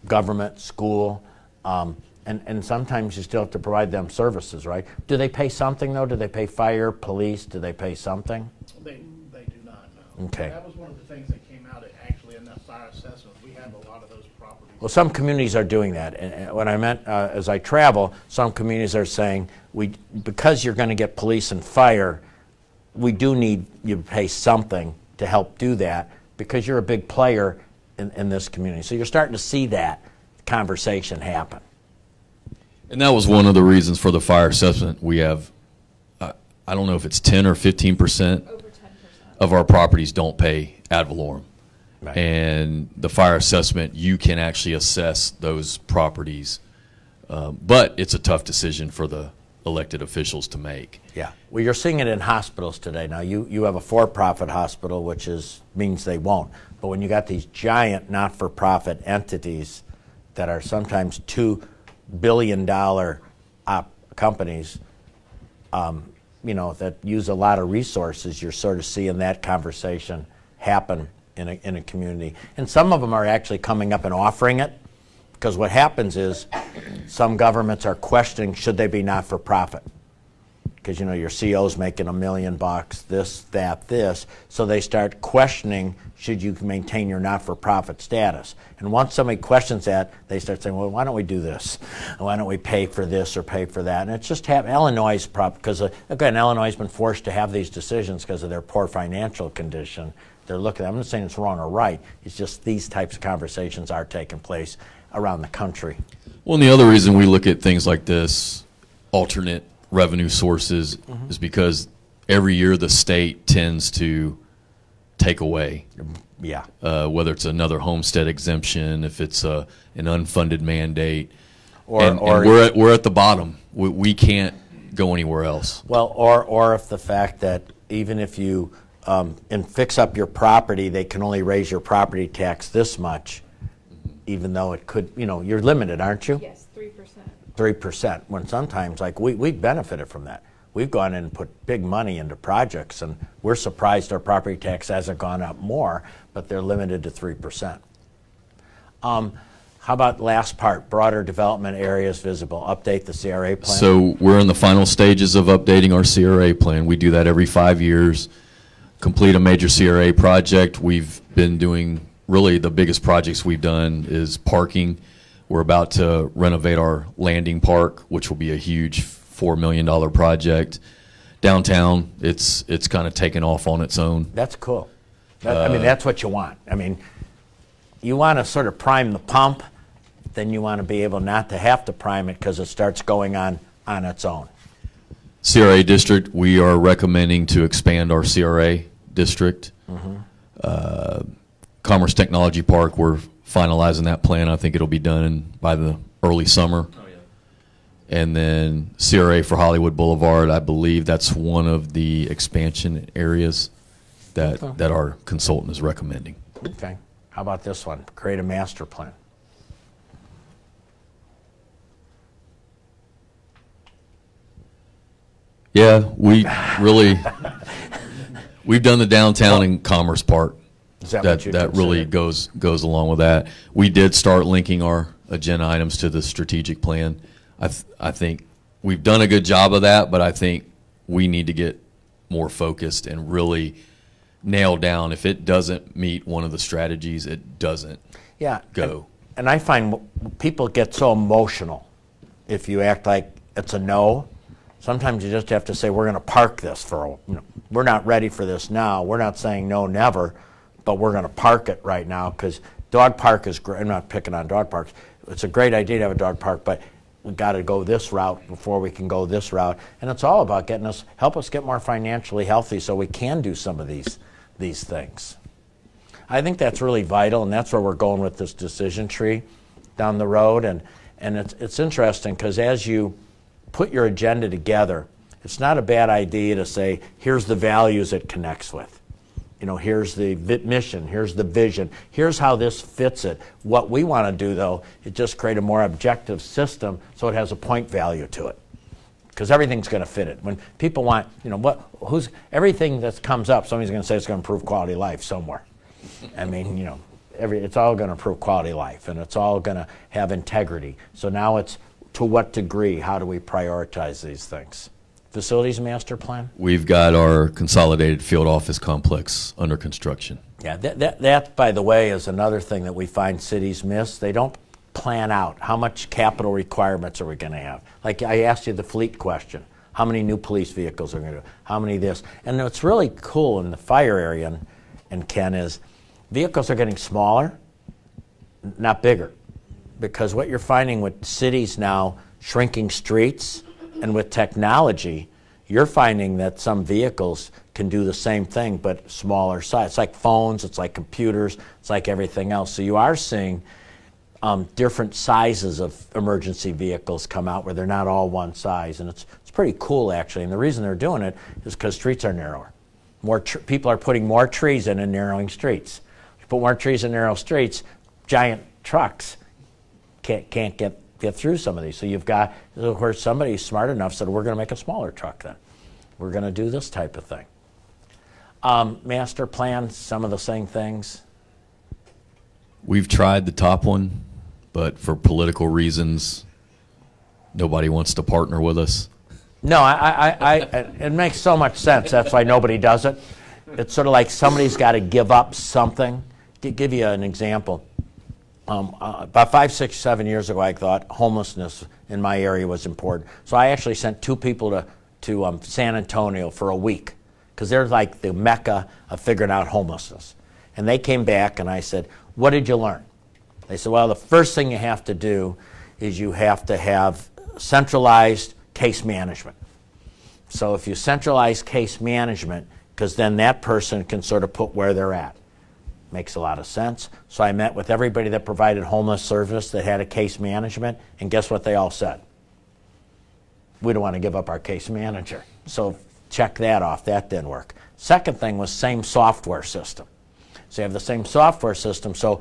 government, school, um, and, and sometimes you still have to provide them services, right? Do they pay something though? Do they pay fire, police? Do they pay something? They, they do not, no. Okay. That was one of the things that came out actually in that fire assessment. We have a lot of those properties. Well, some communities are doing that. And, and what I meant uh, as I travel, some communities are saying, we, because you're going to get police and fire, we do need you to pay something to help do that because you're a big player in, in this community. So you're starting to see that conversation happen. And that was one of the reasons for the fire assessment. We have, uh, I don't know if it's 10 or 15 percent of our properties don't pay ad valorem. Right. And the fire assessment, you can actually assess those properties. Um, but it's a tough decision for the elected officials to make. Yeah. Well, you're seeing it in hospitals today. Now, you, you have a for-profit hospital, which is means they won't. But when you got these giant not-for-profit entities that are sometimes two billion dollar op- companies, um, you know, that use a lot of resources, you're sort of seeing that conversation happen in a, in a community. And some of them are actually coming up and offering it. Because what happens is some governments are questioning should they be not for profit? Because you know your CO's making a million bucks, this, that, this, so they start questioning should you maintain your not-for-profit status. And once somebody questions that, they start saying, well, why don't we do this? Why don't we pay for this or pay for that? And it's just have Illinois' prop because uh, again, Illinois has been forced to have these decisions because of their poor financial condition. They're looking. I'm not saying it's wrong or right. It's just these types of conversations are taking place around the country. Well, and the other reason we look at things like this, alternate revenue sources, is because every year the state tends to take away. Yeah. Uh, whether it's another homestead exemption, if it's a, an unfunded mandate, Or- and, or- and we're at, we're at the bottom. We, we can't go anywhere else. Well, or, or if the fact that even if you um, and fix up your property, they can only raise your property tax this much, even though it could, you know, you're limited, aren't you? Yes, 3%. When sometimes, like we we've benefited from that. We've gone in and put big money into projects, and we're surprised our property tax hasn't gone up more, but they're limited to three percent. Um, how about last part? Broader development areas visible. Update the CRA plan. So we're in the final stages of updating our CRA plan. We do that every five years. Complete a major CRA project. We've been doing, really, the biggest projects we've done is parking. We're about to renovate our landing park, which will be a huge $4 million project. Downtown, it's, it's kind of taken off on its own. That's cool. That, I mean, that's what you want. I mean, you want to sort of prime the pump, then you want to be able not to have to prime it because it starts going on on its own. CRA district, we are recommending to expand our CRA district. Uh, Commerce Technology Park, we're finalizing that plan. I think it'll be done by the early summer. Oh, and then CRA for Hollywood Boulevard, I believe that's one of the expansion areas that, Okay. that our consultant is recommending. Okay. How about this one? Create a master plan. Yeah, we really, we've done the downtown and Commerce Park. Is that That, that really goes, goes along with that. We did start linking our agenda items to the strategic plan. I, th- I think we've done a good job of that, but I think we need to get more focused and really nail down. If it doesn't meet one of the strategies, it doesn't Yeah. go. And I find people get so emotional if you act like it's a no. Sometimes you just have to say, we're going to park this for, a you know, we're not ready for this now. We're not saying no, never, but we're going to park it right now because dog park is great. I'm not picking on dog parks. It's a great idea to have a dog park, but we got to go this route before we can go this route. And it's all about getting us, help us get more financially healthy so we can do some of these, these things. I think that's really vital, and that's where we're going with this decision tree down the road. And, and it's, it's interesting because as you put your agenda together, it's not a bad idea to say, here's the values it connects with. You know, here's the mission, here's the vision, here's how this fits it. What we want to do, though, is just create a more objective system so it has a point value to it because everything's going to fit it. When people want, you know, what, who's everything that comes up, somebody's going to say it's going to improve quality of life somewhere. I mean, you know, every it's all going to improve quality of life, and it's all going to have integrity. So now it's to what degree? How do we prioritize these things? Facilities master plan. We've got our consolidated field office complex under construction. Yeah, that, that, that, by the way, is another thing that we find cities miss. They don't plan out how much capital requirements are we going to have. Like I asked you the fleet question. How many new police vehicles are we going to do? How many this? And what's really cool in the fire area, and, and Ken, is vehicles are getting smaller, not bigger. Because what you're finding with cities now shrinking streets and with technology, you're finding that some vehicles can do the same thing but smaller size. It's like phones, it's like computers, it's like everything else. So you are seeing um, different sizes of emergency vehicles come out where they're not all one size, and it's it's pretty cool actually. And the reason they're doing it is because streets are narrower. More people are putting more trees in and narrowing streets. If You put more trees in narrow streets, giant trucks can't can't get get through some of these. So you've got of course somebody smart enough said we're going to make a smaller truck then. We're going to do this type of thing. Um, master plan, some of the same things. We've tried the top one, but for political reasons, nobody wants to partner with us. No, I, I, I, I, it makes so much sense. That's why nobody does it. It's sort of like somebody's got to give up something. To give you an example, um, uh, about five, six, seven years ago, I thought homelessness in my area was important. So I actually sent two people to, to um, San Antonio for a week because they're like the mecca of figuring out homelessness. And they came back, and I said, What did you learn? They said, Well, the first thing you have to do is you have to have centralized case management. So if you centralize case management, because then that person can sort of put where they're at. Makes a lot of sense. So I met with everybody that provided homeless service that had a case management, and guess what they all said? We don't want to give up our case manager. So check that off. That didn't work. Second thing was same software system. So you have the same software system. So,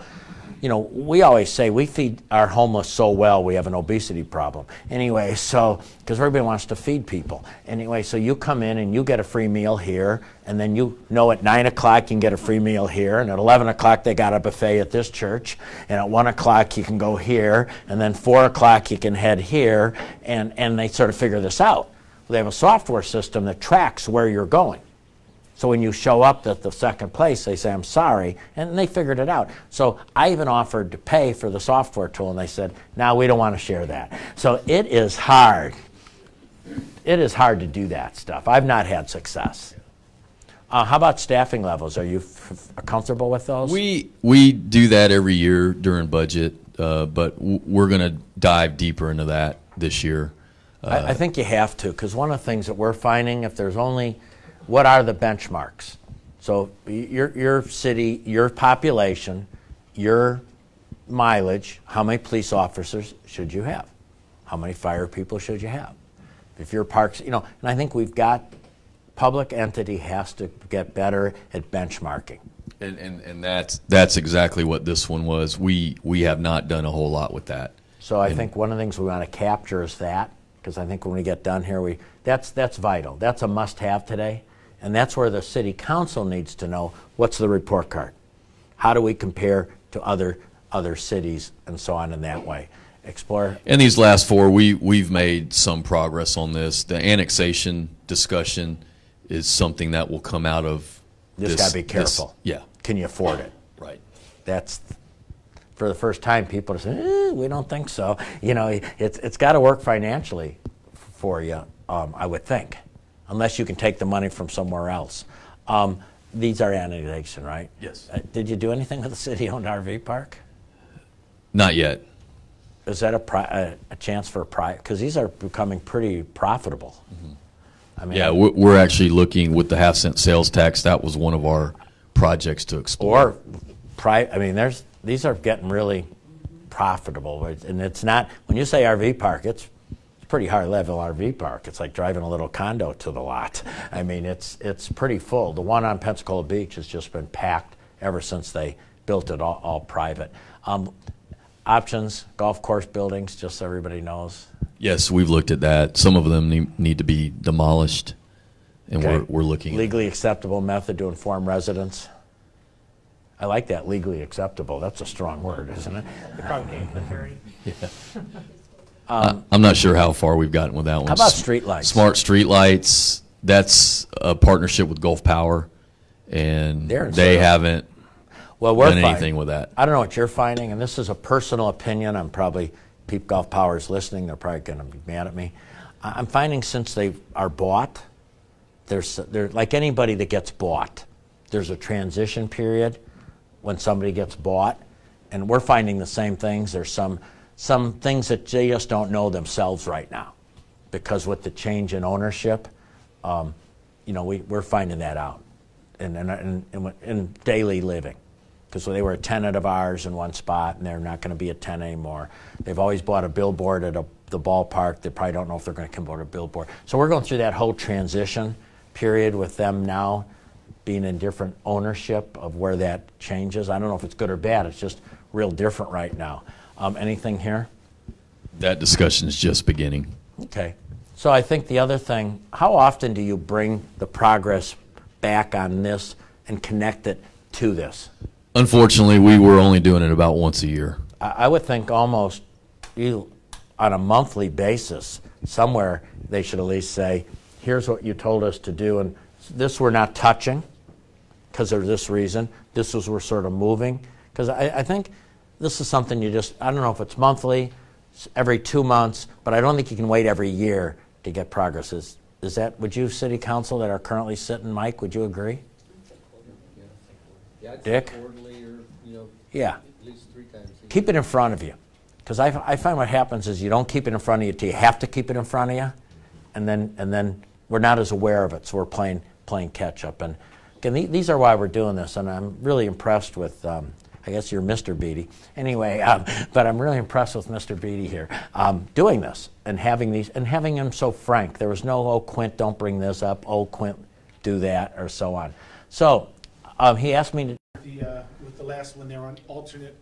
you know, we always say we feed our homeless so well we have an obesity problem. Anyway, so because everybody wants to feed people. Anyway, so you come in and you get a free meal here, and then you know at nine o'clock you can get a free meal here, and at eleven o'clock they got a buffet at this church, and at one o'clock you can go here, and then four o'clock you can head here, and and they sort of figure this out. They have a software system that tracks where you're going. So when you show up at the second place, they say, I'm sorry, and they figured it out. So I even offered to pay for the software tool, and they said, no, we don't want to share that. So it is hard. It is hard to do that stuff. I've not had success. Uh, how about staffing levels? Are you comfortable with those? We we do that every year during budget, uh, but w- we're going to dive deeper into that this year. I, I think you have to, because one of the things that we're finding, if there's only, what are the benchmarks? So your, your city, your population, your mileage, how many police officers should you have? How many fire people should you have? If your parks, you know, and I think we've got, public entity has to get better at benchmarking. And, and, and that's, that's exactly what this one was. We, we have not done a whole lot with that. So I And- think one of the things we want to capture is that, because I think when we get done here, we, that's, that's vital. That's a must-have today. And that's where the city council needs to know, what's the report card? How do we compare to other, other cities and so on in that way? Explore, And these last four, we, we've made some progress on this. The annexation discussion is something that will come out of just this. got to be this- careful. Yeah, Can you afford it? right. That's, for the first time, people are saying, eh, we don't think so. You know, it's, it's got to work financially for you, um, I would think, unless you can take the money from somewhere else. Um, these are annexation, right? Yes. Uh, did you do anything with the city-owned RV park? Not yet. Is that a, pri- a, a chance for a pri, because these are becoming pretty profitable. I mean, Yeah, we're, we're actually looking with the half cent sales tax. That was one of our projects to explore. Or, pri- I mean, there's, these are getting really profitable. And it's not, when you say RV park, it's a pretty high level RV park. It's like driving a little condo to the lot. I mean, it's, it's pretty full. The one on Pensacola Beach has just been packed ever since they built it all, all private. Um, options, golf course buildings, just so everybody knows. Yes, we've looked at that. Some of them need, need to be demolished, and Okay. we're, we're looking. at Legally acceptable method to inform residents. I like that, legally acceptable. That's a strong word, isn't it? Um, I- I'm not sure how far we've gotten with that one. How about streetlights? Smart streetlights. That's a partnership with Gulf Power, and they haven't Well, we're done anything with that. I don't know what you're finding, and this is a personal opinion. I'm probably Peep Gulf Power is listening. They're probably going to be mad at me. I'm finding since they are bought, there's they're like anybody that gets bought. There's a transition period when somebody gets bought, and we're finding the same things. There's some some things that they just don't know themselves right now, because with the change in ownership, um, you know, we, we're finding that out in, in, in, in, daily living. Because they were a tenant of ours in one spot, and they're not going to be a tenant anymore. They've always bought a billboard at a, the ballpark. They probably don't know if they're going to come convert a billboard. So we're going through that whole transition period with them now being in different ownership of where that changes. I don't know if it's good or bad. It's just real different right now. Um, anything here? That discussion is just beginning. Okay. So I think the other thing, how often do you bring the progress back on this and connect it to this? Unfortunately, we were only doing it about once a year. I, I would think almost you, on a monthly basis, somewhere they should at least say, here's what you told us to do, and this we're not touching because of this reason. This is we're sort of moving. Because I, I think this is something you just, I don't know if it's monthly, s- every two months, but I don't think you can wait every year to get progress. Is, is that, would you, city council that are currently sitting, Mike, would you agree? Yeah, Dick? Or, you know, Yeah. at least three times. Keep it in front of you. Because I, I find what happens is you don't keep it in front of you till you have to keep it in front of you, and then and then we're not as aware of it, so we're playing playing catch up. And again, these are why we're doing this, and I'm really impressed with. Um, I guess you're Mr. Beedie. Anyway, um, but I'm really impressed with Mr. Beedie here um, doing this and having these and having him so frank. There was no, oh, Quint, don't bring this up. Oh, Quint, do that, or so on. So um, he asked me to The, uh, with the last one there on alternate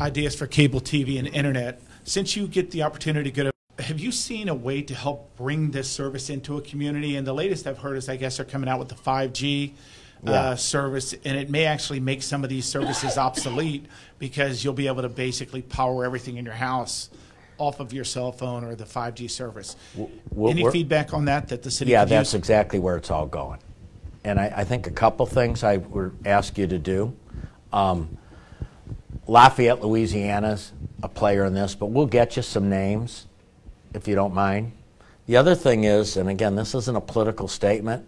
ideas for cable TV and internet, since you get the opportunity to go to, have you seen a way to help bring this service into a community? And the latest I've heard is, I guess, they're coming out with the 5G Yeah. uh, service, and it may actually make some of these services obsolete because you'll be able to basically power everything in your house off of your cell phone or the 5G service. w- Any we're- feedback on that that the city Yeah, that's use? exactly where it's all going. And I, I think a couple things I would ask you to do. Um, Lafayette, Louisiana's a player in this, but we'll get you some names if you don't mind. The other thing is, and again, this isn't a political statement,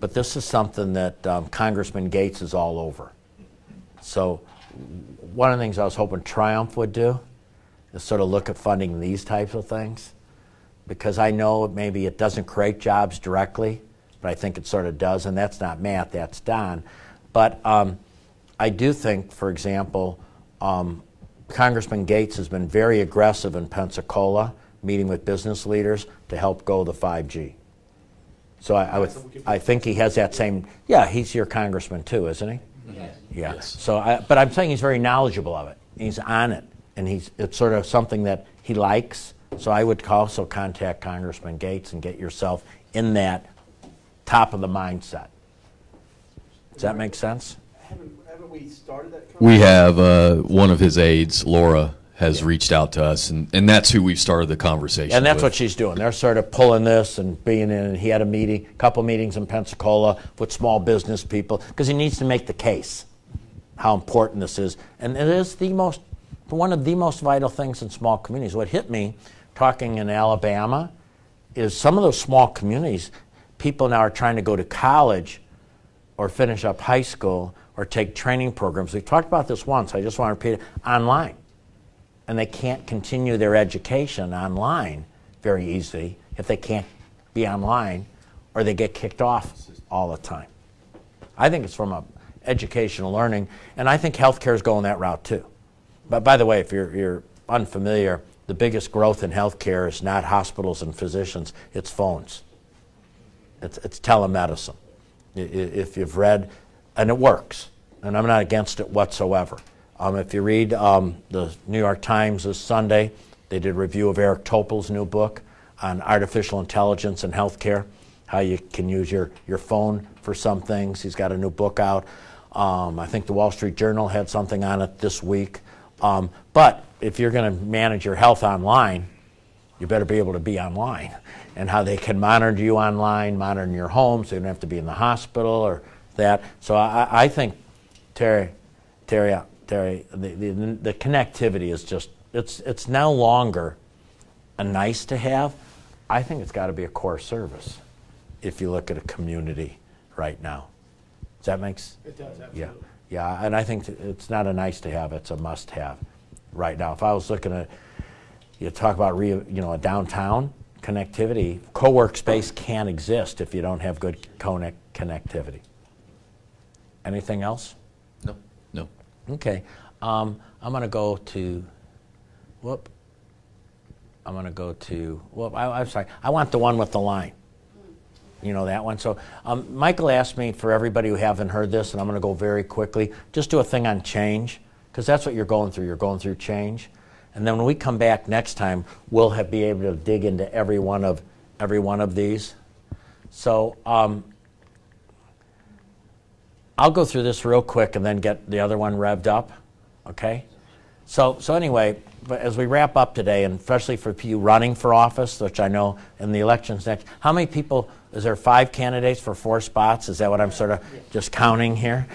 but this is something that um, Congressman Gaetz is all over. So, one of the things I was hoping Triumph would do is sort of look at funding these types of things because I know maybe it doesn't create jobs directly, but I think it sort of does, and that's not Matt, that's Don. But um, I do think, for example, um, Congressman Gaetz has been very aggressive in Pensacola, meeting with business leaders to help go the 5G. So I, I would, I think he has that same. Yeah, he's your congressman too, isn't he? Yes. Yeah. So, I, but I'm saying he's very knowledgeable of it. He's on it, and he's it's sort of something that he likes. So I would also contact Congressman Gaetz and get yourself in that top of the mindset. Does that make sense? Haven't, haven't we started that? We have uh, one of his aides, Laura, has reached out to us, and, and that's who we've started the conversation. And that's with. what she's doing. They're sort of pulling this and being in. And he had a meeting, a couple meetings in Pensacola with small business people because he needs to make the case how important this is. And it is the most, one of the most vital things in small communities. What hit me talking in Alabama is some of those small communities, people now are trying to go to college or finish up high school or take training programs. We've talked about this once. I just want to repeat it online and they can't continue their education online very easily if they can't be online or they get kicked off all the time. I think it's from a educational learning, and I think healthcare is going that route too. But by the way, if you're, you're unfamiliar, the biggest growth in healthcare is not hospitals and physicians, it's phones. It's, it's telemedicine. If you've read, and it works, and I'm not against it whatsoever. Um, if you read um, the New York Times this Sunday, they did a review of Eric Topol's new book on artificial intelligence and healthcare, how you can use your, your phone for some things. He's got a new book out. Um, I think the Wall Street Journal had something on it this week. Um, but if you're going to manage your health online, you better be able to be online. And how they can monitor you online, monitor your home, so you don't have to be in the hospital or that. So I, I think, Terry, Terry, Terry, the, the, the connectivity is just, it's, it's no longer a nice to have. I think it's got to be a core service if you look at a community right now. Does that make sense? It does, Yeah, absolutely. yeah, and I think th- it's not a nice to have, it's a must have right now. If I was looking at, you talk about re, you know, a downtown connectivity, co-work space can't exist if you don't have good connect, connectivity. Anything else? Okay, um, I'm gonna go to, whoop. I'm gonna go to, well, I, I'm sorry, I want the one with the line. You know that one. So um, Michael asked me for everybody who haven't heard this, and I'm going to go very quickly. Just do a thing on change, because that's what you're going through. You're going through change, and then when we come back next time, we'll have, be able to dig into every one of every one of these. So um, I'll go through this real quick, and then get the other one revved up. Okay. So so anyway, but as we wrap up today, and especially for you running for office, which I know in the elections next, how many people? Is there five candidates for four spots? Is that what I'm sort of just counting here?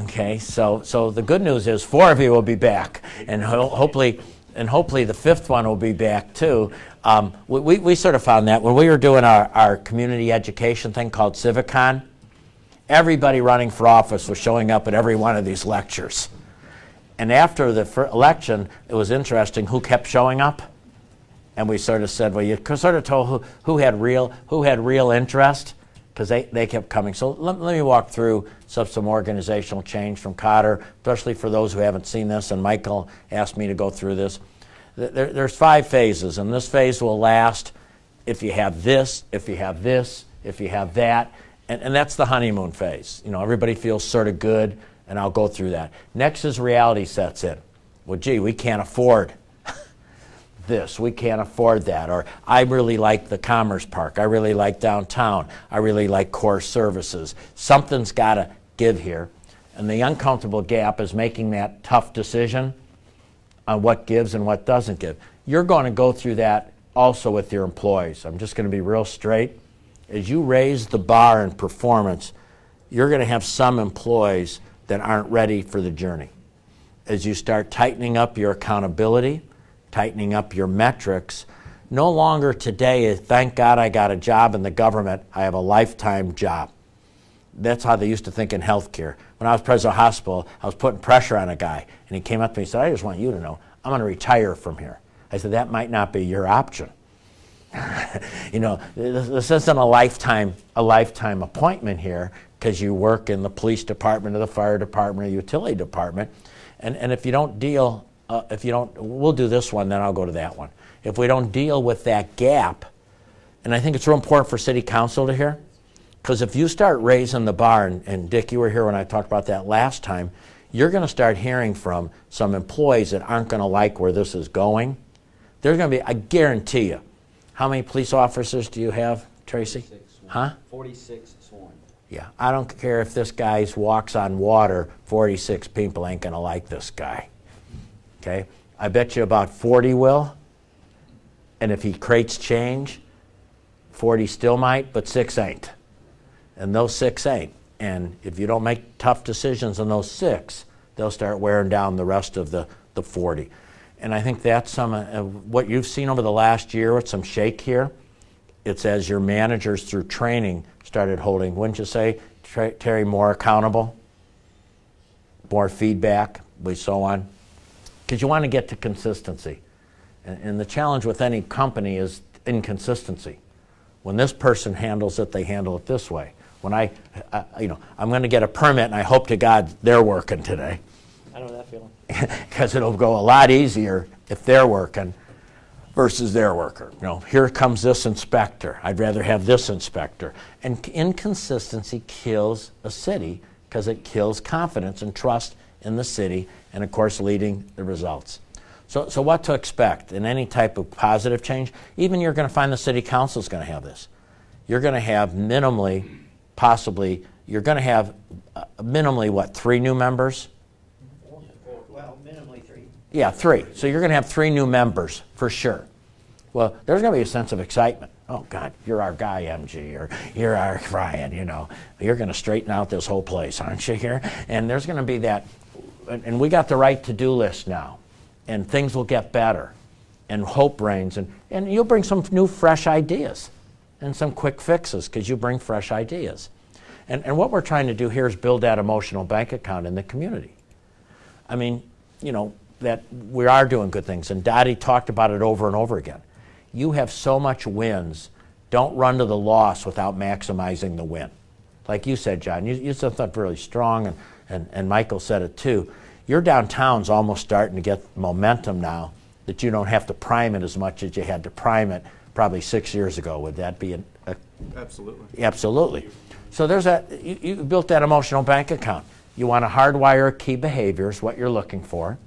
Okay, so so the good news is four of you will be back, and ho- hopefully, and hopefully the fifth one will be back too. Um, we, we, we sort of found that when we were doing our, our community education thing called CivicCon, everybody running for office was showing up at every one of these lectures. And after the election, it was interesting who kept showing up. And we sort of said, well, you sort of told who, who had real who had real interest because they, they kept coming. So let, let me walk through some, some organizational change from Kotter, especially for those who haven't seen this. And Michael asked me to go through this. There, there's five phases, and this phase will last if you have this, if you have this, if you have that. And, and that's the honeymoon phase. You know, everybody feels sort of good, and I'll go through that. Next is reality sets in. Well, gee, we can't afford this. We can't afford that. Or I really like the Commerce Park. I really like downtown. I really like core services. Something's got to give here. And the uncomfortable gap is making that tough decision on what gives and what doesn't give. You're going to go through that also with your employees. I'm just going to be real straight. As you raise the bar in performance, you're going to have some employees that aren't ready for the journey. As you start tightening up your accountability, tightening up your metrics, no longer today is thank God I got a job in the government, I have a lifetime job. That's how they used to think in healthcare. When I was president of hospital, I was putting pressure on a guy, and he came up to me and said, I just want you to know, I'm going to retire from here. I said, that might not be your option. you know, this, isn't a lifetime a lifetime appointment here because you work in the police department or the fire department or utility department, and and if you don't deal, uh, if you don't, we'll do this one, then I'll go to that one. If we don't deal with that gap, and I think it's real important for city council to hear, because if you start raising the bar, and, and Dick, you were here when I talked about that last time, you're going to start hearing from some employees that aren't going to like where this is going. There's going to be, I guarantee you, how many police officers do you have, Tracy? Huh? 46 sworn. Yeah, I don't care if this guy walks on water, 46 people ain't going to like this guy. Okay? I bet you about 40 will. And if he creates change, 40 still might, but six ain't. And those six ain't. And if you don't make tough decisions on those six, they'll start wearing down the rest of the, the 40. And I think that's some of what you've seen over the last year with some shake here. It's as your managers through training started holding, wouldn't you say, Terry, more accountable, more feedback, we so on? Because you want to get to consistency. And, and the challenge with any company is inconsistency. When this person handles it, they handle it this way. When I, I you know, I'm going to get a permit and I hope to God they're working today. I know that feeling. Because it'll go a lot easier if they're working versus their worker. You know, here comes this inspector. I'd rather have this inspector. And inconsistency kills a city because it kills confidence and trust in the city and, of course, leading the results. So, so what to expect in any type of positive change? Even you're going to find the city council is going to have this. You're going to have minimally, possibly, you're going to have uh, minimally, what, three new members? Yeah, three. So you're going to have three new members for sure. Well, there's going to be a sense of excitement. Oh, God, you're our guy, MG, or you're our Ryan, you know. You're going to straighten out this whole place, aren't you, here? And there's going to be that. And we got the right to do list now and things will get better and hope reigns and, and you'll bring some new fresh ideas and some quick fixes because you bring fresh ideas and, and what we're trying to do here is build that emotional bank account in the community i mean you know that we are doing good things and dottie talked about it over and over again you have so much wins don't run to the loss without maximizing the win like you said john you, you said something really strong and, and, and michael said it too your downtown's almost starting to get momentum now that you don't have to prime it as much as you had to prime it probably six years ago. Would that be an, a, absolutely? Absolutely. So there's that. You, you built that emotional bank account. You want to hardwire key behaviors, what you're looking for.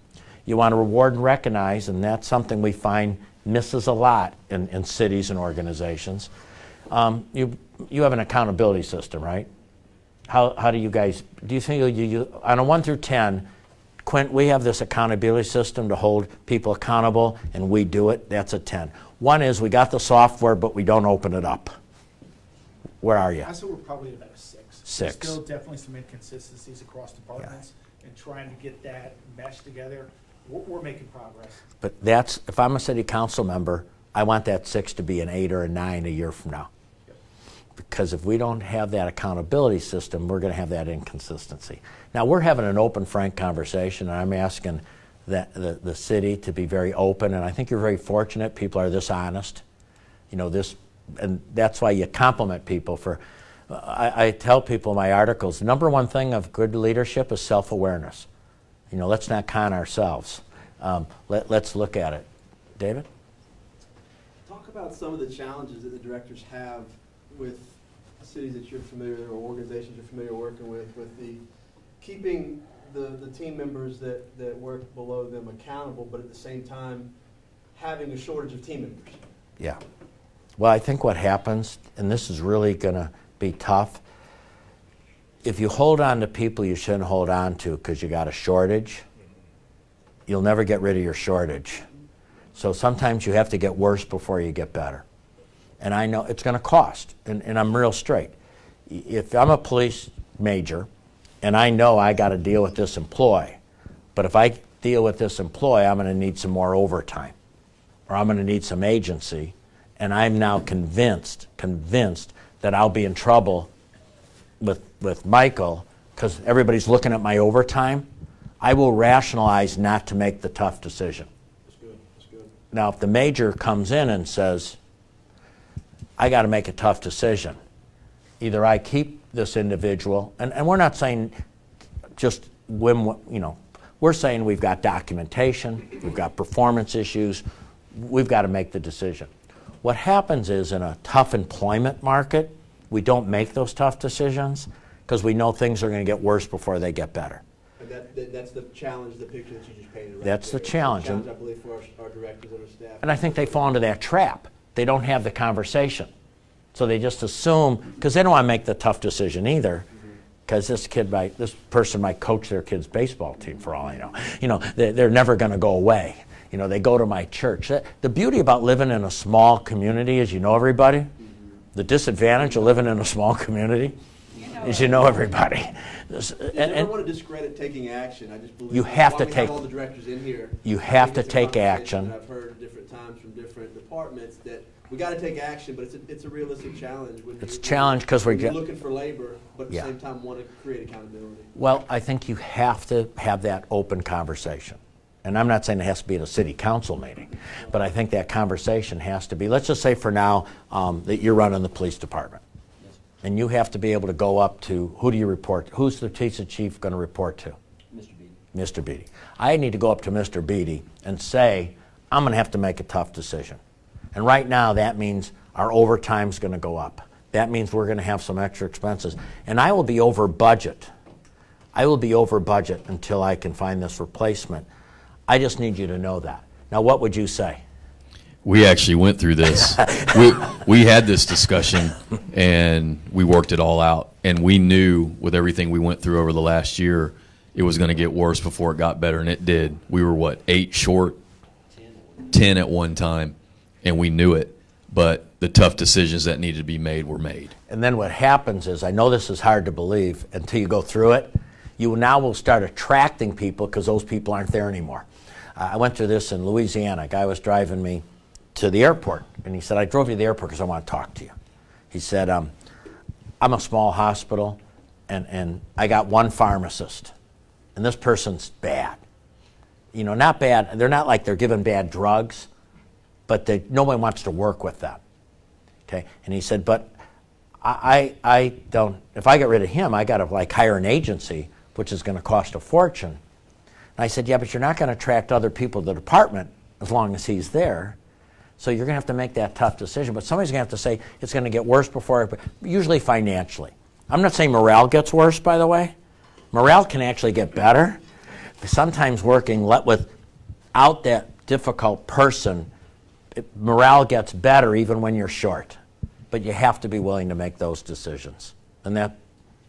You want to reward and recognize, and that's something we find misses a lot in, in cities and organizations. Um, you you have an accountability system, right? How, how do you guys do you think you, you on a one through ten? Quint, we have this accountability system to hold people accountable, and we do it. That's a 10. One is we got the software, but we don't open it up. Where are you? I said we're probably about a six. Six. There's still definitely some inconsistencies across departments, and trying to get that meshed together. We're, making progress. But that's, if I'm a city council member, I want that six to be an eight or a nine a year from now. Because if we don't have that accountability system, we're going to have that inconsistency. Now, we're having an open, frank conversation, and I'm asking that, the, the city to be very open, and I think you're very fortunate people are this honest. You know, this, and that's why you compliment people for. I, I tell people in my articles, number one thing of good leadership is self awareness. You know, let's not con ourselves. Um, let, let's look at it. David? Talk about some of the challenges that the directors have with cities that you're familiar or organizations you're familiar working with, with the keeping the, the team members that, that work below them accountable, but at the same time having a shortage of team members. Yeah. Well, I think what happens, and this is really going to be tough, if you hold on to people you shouldn't hold on to because you got a shortage, you'll never get rid of your shortage. So sometimes you have to get worse before you get better and I know it's going to cost, and, and I'm real straight. If I'm a police major and I know I got to deal with this employee, but if I deal with this employee, I'm going to need some more overtime or I'm going to need some agency, and I'm now convinced, convinced that I'll be in trouble with, with Michael because everybody's looking at my overtime, I will rationalize not to make the tough decision. That's good. That's good. Now, if the major comes in and says, I got to make a tough decision. Either I keep this individual, and, and we're not saying just when, you know, we're saying we've got documentation, we've got performance issues, we've got to make the decision. What happens is in a tough employment market, we don't make those tough decisions because we know things are going to get worse before they get better. That, that, that's the challenge, the picture that you just painted right That's the there. A challenge. challenge, I believe, for our, our directors and our staff. And I think they fall into that trap. They don't have the conversation. So they just assume, because they don't want to make the tough decision either, mm-hmm. because this kid might, this person might coach their kid's baseball team for all I know. You know, they're, they're never going to go away. You know, they go to my church. That- The beauty about living in a small community is you know everybody. Mm-hmm. The disadvantage of living in a small community is you know everybody. This- You and- never and- want to discredit taking action. I just believe You have to take- all the directors in here. you have to take action. I've heard different times from different departments that we got to take action, but it's a, it's a realistic challenge. When It's a challenge because we're get- looking for labor, but at the Yeah. same time want to create accountability. Well, I think you have to have that open conversation. And I'm not saying it has to be at a city council meeting, but I think that conversation has to be, let's just say for now, um, that you're running the police department. And you have to be able to go up to, who do you report, who's the police chief going to report to? Mr. Beedie. Mr. Beedie. I need to go up to Mr. Beedie and say, I'm going to have to make a tough decision. And right now, that means our overtime's going to go up. That means we're going to have some extra expenses. And I will be over budget. I will be over budget until I can find this replacement. I just need you to know that. Now, what would you say? We actually went through this. we, we had this discussion and we worked it all out. And we knew with everything we went through over the last year, it was going to get worse before it got better. And it did. We were, what, eight short? 10 at one time. And we knew it. But the tough decisions that needed to be made were made. And then what happens is, I know this is hard to believe until you go through it, you now will start attracting people because those people aren't there anymore. I went through this in Louisiana. A guy was driving me to the airport, and he said, I drove you to the airport because I want to talk to you. He said, um, I'm a small hospital, and, and I got one pharmacist, and this person's bad. You know, not bad, they're not like they're giving bad drugs, but they, nobody wants to work with them. Okay, and he said, but I, I I don't, if I get rid of him, I got to like hire an agency, which is going to cost a fortune. And I said, yeah, but you're not going to attract other people to the department as long as he's there. So you're going to have to make that tough decision. But somebody's going to have to say it's going to get worse before, usually financially. I'm not saying morale gets worse, by the way. Morale can actually get better. Sometimes working without that difficult person, morale gets better even when you're short. But you have to be willing to make those decisions. And that,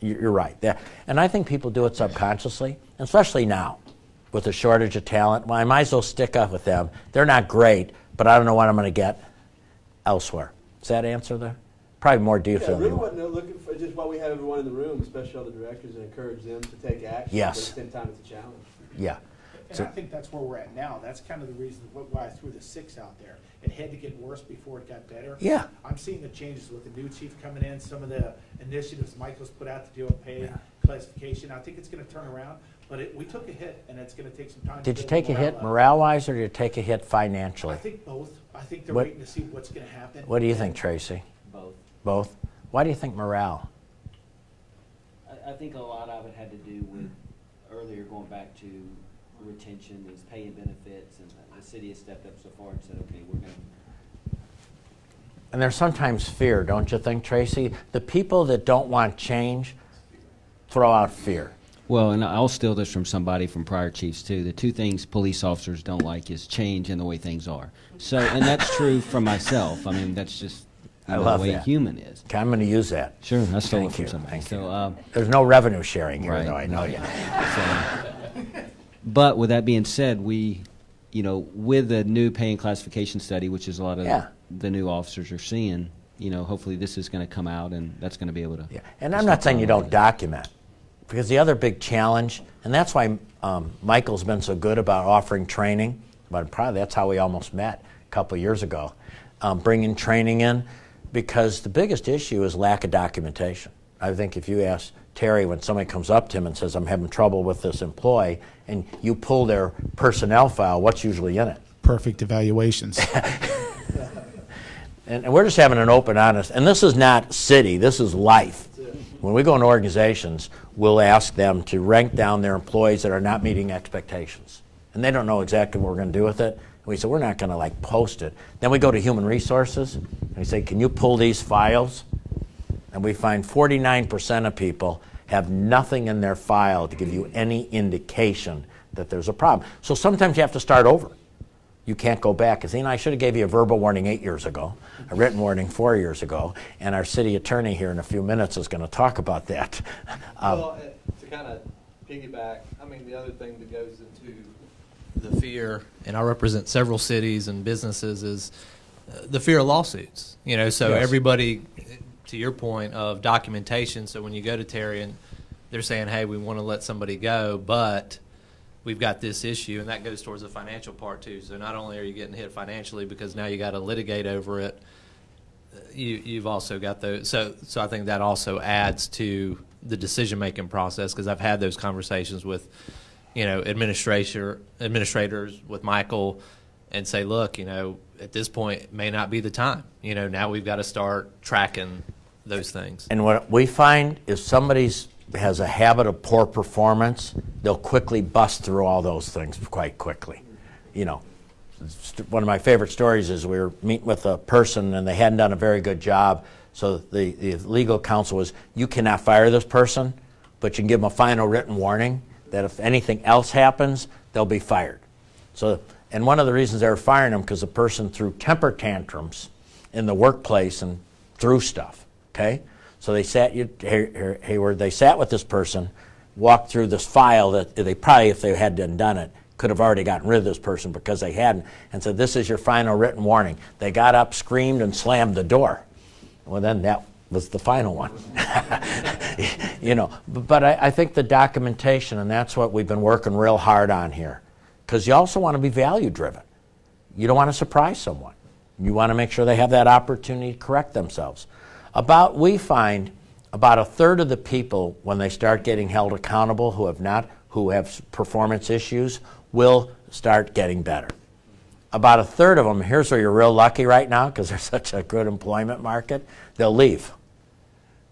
you- you're right. That, and I think people do it subconsciously, especially now with the shortage of talent. Well, I might as well stick up with them. They're not great, but I don't know what I'm going to get elsewhere. Does that answer the? Probably more deep Yeah, than really wasn't uh, looking for, just why we have everyone in the room, especially all the directors, and encourage them to take action. Yes. But at the same time, it's a challenge. Yeah. And So- I think that's where we're at now. That's kind of the reason why I threw the six out there. It had to get worse before it got better. Yeah. I'm seeing the changes with the new chief coming in, some of the initiatives Michael's put out to deal with pay classification. I think it's gonna turn around, but it, we took a hit and it's gonna take some time. to Did you take a morale hit up. morale wise or did you take a hit financially? I think both. I think they're What- waiting to see what's gonna happen. What do you think, Tracy? Both. Both? Why do you think morale? I, I think a lot of it had to do with earlier going back to retention, is pay and benefits, and the city has stepped up so far and said, okay, we're gonna And there's sometimes fear, don't you think, Tracy? The people that don't want change throw out fear. Well, and I'll steal this from somebody from prior chiefs too. The two things police officers don't like is change and the way things are. So, and that's true for myself. I mean, that's just you know, the way that. human is. Okay, I'm going to use that. Sure, I stole Thank it from you, somebody. thank so, you. uh, There's no revenue sharing here, Right. though. I know you. So, but with that being said, we, you know, with the new pay and classification study, which is a lot of Yeah. the new officers are seeing, you know, hopefully this is going to come out and that's going to be able to. Yeah. And I'm not saying you don't document, because the other big challenge, and that's why um, Michael's been so good about offering training, but probably that's how we almost met a couple of years ago, um, bringing training in, because the biggest issue is lack of documentation. I think if you ask Terry when somebody comes up to him and says, I'm having trouble with this employee, and you pull their personnel file, what's usually in it? Perfect evaluations. And, and we're just having an open, honest, and this is not city, this is life. When we go into organizations, we'll ask them to rank down their employees that are not meeting expectations. And they don't know exactly what we're going to do with it. And we say, we're not going to like post it. Then we go to human resources and we say, can you pull these files? And we find 49% of people have nothing in their file to give you any indication that there's a problem. So sometimes you have to start over. You can't go back. Because, you know, I should have gave you a verbal warning eight years ago, a written warning four years ago, and our city attorney here in a few minutes is going to talk about that. Um, Well, to kind of piggyback, I mean, the other thing that goes into the fear, and I represent several cities and businesses, is uh, the fear of lawsuits. You know, so Yes. everybody, to your point of documentation, so when you go to Terry and they're saying, hey, we want to let somebody go, but we've got this issue, and that goes towards the financial part too. So not only are you getting hit financially because now you got to litigate over it, you you've also got those. So so I think that also adds to the decision making process because I've had those conversations with, you know, administrator administrators with Michael, and say, look, you know, at this point it may not be the time. You know, now we've got to start tracking those things. And what we find is somebody's has a habit of poor performance, they'll quickly bust through all those things quite quickly. You know, one of my favorite stories is we were meeting with a person and they hadn't done a very good job. So the, the legal counsel was, you cannot fire this person, but you can give them a final written warning that if anything else happens, they'll be fired. So, and one of the reasons they were firing them because the person threw temper tantrums in the workplace and threw stuff. Okay, so they sat Hayward. They sat with this person, walked through this file that they probably, if they hadn't done it, could have already gotten rid of this person because they hadn't, and said, "This is your final written warning." They got up, screamed, and slammed the door. Well, then that was the final one. you know, but, but I, I think the documentation, and that's what we've been working real hard on here, because you also want to be value driven. You don't want to surprise someone. You want to make sure they have that opportunity to correct themselves. About we find about a third of the people when they start getting held accountable who have not who have performance issues will start getting better. About a third of them, here's where you're real lucky right now because there's such a good employment market, they'll leave.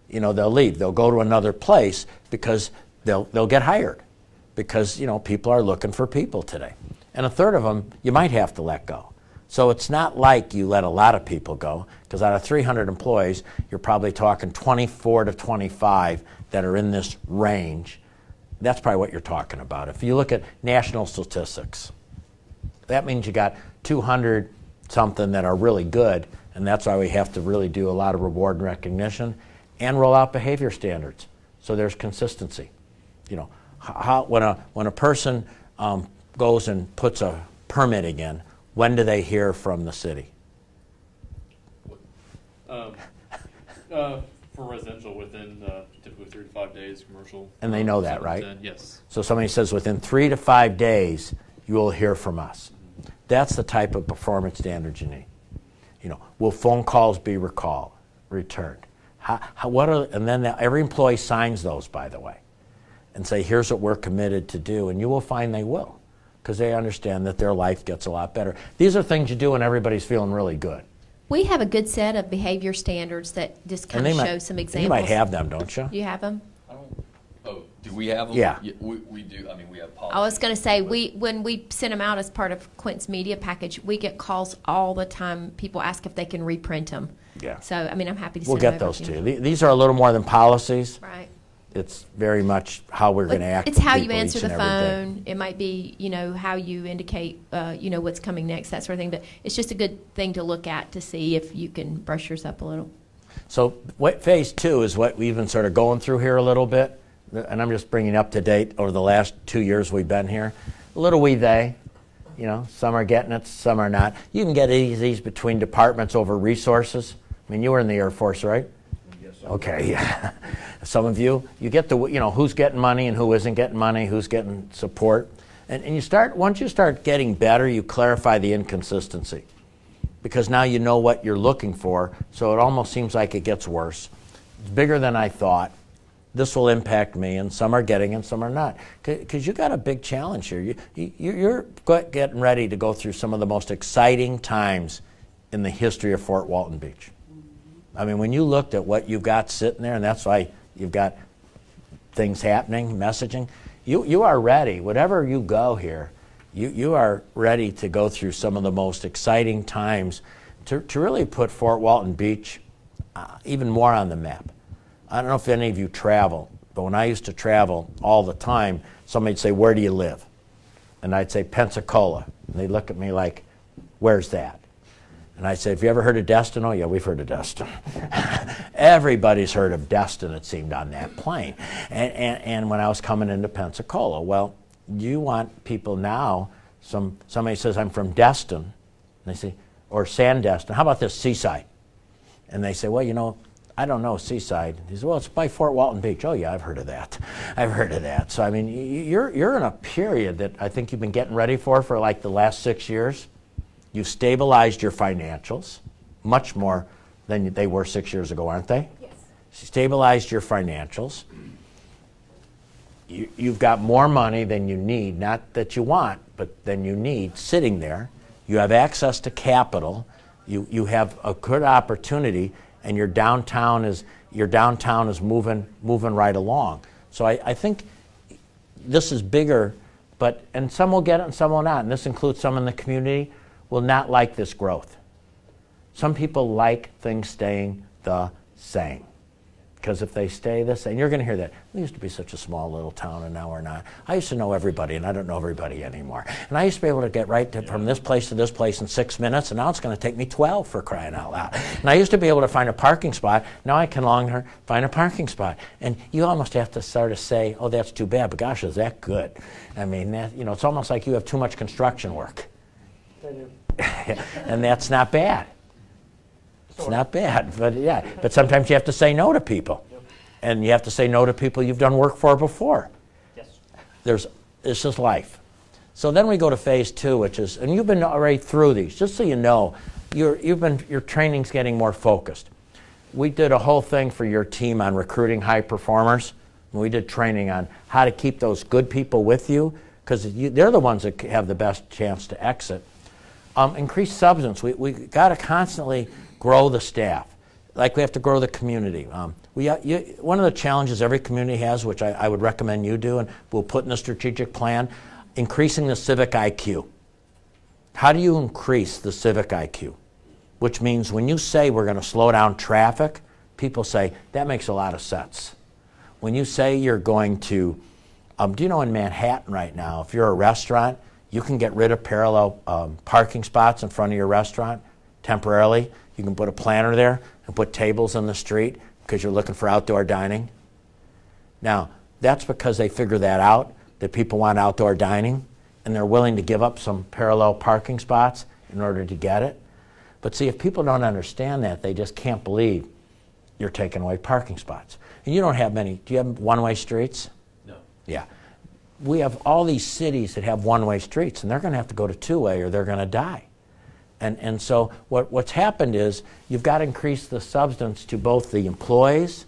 You know, they'll leave. They'll go to another place because they'll, they'll get hired because, you know, people are looking for people today. And a third of them, you might have to let go. So it's not like you let a lot of people go because out of 300 employees, you're probably talking 24 to 25 that are in this range. That's probably what you're talking about. If you look at national statistics, that means you got 200 something that are really good, and that's why we have to really do a lot of reward and recognition and roll out behavior standards so there's consistency. You know, how, when, a, when a person um, goes and puts a permit in, when do they hear from the city? Um, uh, for residential, within uh, typically three to five days, commercial. And they know that, right? 10, Yes. So somebody says within three to five days, you will hear from us. That's the type of performance standards you need. You know, will phone calls be recalled, returned? How, how, what are, and then the- every employee signs those, by the way, and say, here's what we're committed to do, and you will find they will, because they understand that their life gets a lot better. These are things you do when everybody's feeling really good. We have a good set of behavior standards that just kind they of might- show some examples. You might have them, don't you? You have them? Oh, do we have them? Yeah. we, we do. I mean, we have policies. I was going to say we when we send them out as part of Quint's media package, we get calls all the time. People ask if they can reprint them. Yeah. So I mean, I'm happy to. We'll send get them over those to to you. The- These are a little more than policies. Right. It's very much how we're going to act. It's how you answer the and every day. phone. It might be, you know, how you indicate, uh, you know, what's coming next, that sort of thing. But it's just a good thing to look at to see if you can brush yours up a little. So what phase two is what we've been sort of going through here a little bit, and I'm just bringing up to date over the last two years we've been here. A little we they, you know, some are getting it, some are not. You can get these these between departments over resources. I mean, you were in the Air Force, right? Yes. Okay, yeah. Some of you, you get the, you know, who's getting money and who isn't getting money, who's getting support. And, and you start, once you start getting better, you clarify the inconsistency. Because now you know what you're looking for, so it almost seems like it gets worse. It's bigger than I thought. This will impact me, and some are getting and some are not. Because you got a big challenge here. You, you, you're getting ready to go through some of the most exciting times in the history of Fort Walton Beach. I mean, when you looked at what you've got sitting there, and that's why you've got things happening, messaging, you, you are ready. Whatever you go here, you, you are ready to go through some of the most exciting times to, to really put Fort Walton Beach uh, even more on the map. I don't know if any of you travel, but when I used to travel all the time, somebody'd say, Where do you live? And I'd say, Pensacola. And they'd look at me like, Where's that? And I'd say, Have you ever heard of Destin? Oh, yeah, we've heard of Destin. Everybody's heard of Destin, it seemed, on that plane. And, and, and when I was coming into Pensacola, well, you want people now, some, somebody says, I'm from Destin. And they say, or Sandestin. How about this, Seaside? And they say, well, you know, I don't know, Seaside. He says, well, it's by Fort Walton Beach. Oh, yeah, I've heard of that. I've heard of that. So, I mean, you're, you're in a period that I think you've been getting ready for for like the last six years. You've stabilized your financials much more than they were six years ago, aren't they? Yes. Stabilized your financials. You, you've got more money than you need, not that you want, but than you need sitting there. You have access to capital. You, you have a good opportunity, and your downtown is, your downtown is moving, moving right along. So I, I think this is bigger, but, and some will get it and some will not. And this includes some in the community will not like this growth. Some people like things staying the same. Because if they stay the same, you're going to hear that. We used to be such a small little town, and now we're not. I used to know everybody, and I don't know everybody anymore. And I used to be able to get right to, from this place to this place in six minutes, and now it's going to take me 12 for crying out loud. And I used to be able to find a parking spot. Now I can longer find a parking spot. And you almost have to sort of say, oh, that's too bad, but gosh, is that good? I mean, that, you know, it's almost like you have too much construction work. and that's not bad. It's not bad, but yeah. But sometimes you have to say no to people, and you have to say no to people you've done work for before. Yes. There's this is life. So then we go to phase two, which is, and you've been already through these. Just so you know, your you've been your training's getting more focused. We did a whole thing for your team on recruiting high performers. We did training on how to keep those good people with you because they're the ones that have the best chance to exit. Um, increased substance. We we got to constantly grow the staff, like we have to grow the community. Um, we, uh, you, one of the challenges every community has, which I, I would recommend you do, and we'll put in the strategic plan, increasing the civic IQ. How do you increase the civic IQ? Which means when you say we're going to slow down traffic, people say, that makes a lot of sense. When you say you're going to, um, do you know in Manhattan right now, if you're a restaurant, you can get rid of parallel um, parking spots in front of your restaurant temporarily. You can put a planter there and put tables in the street because you're looking for outdoor dining. Now, that's because they figure that out, that people want outdoor dining, and they're willing to give up some parallel parking spots in order to get it. But see, if people don't understand that, they just can't believe you're taking away parking spots. And you don't have many. Do you have one way streets? No. Yeah. We have all these cities that have one way streets, and they're going to have to go to two way or they're going to die. And, and so what, what's happened is you've got to increase the substance to both the employees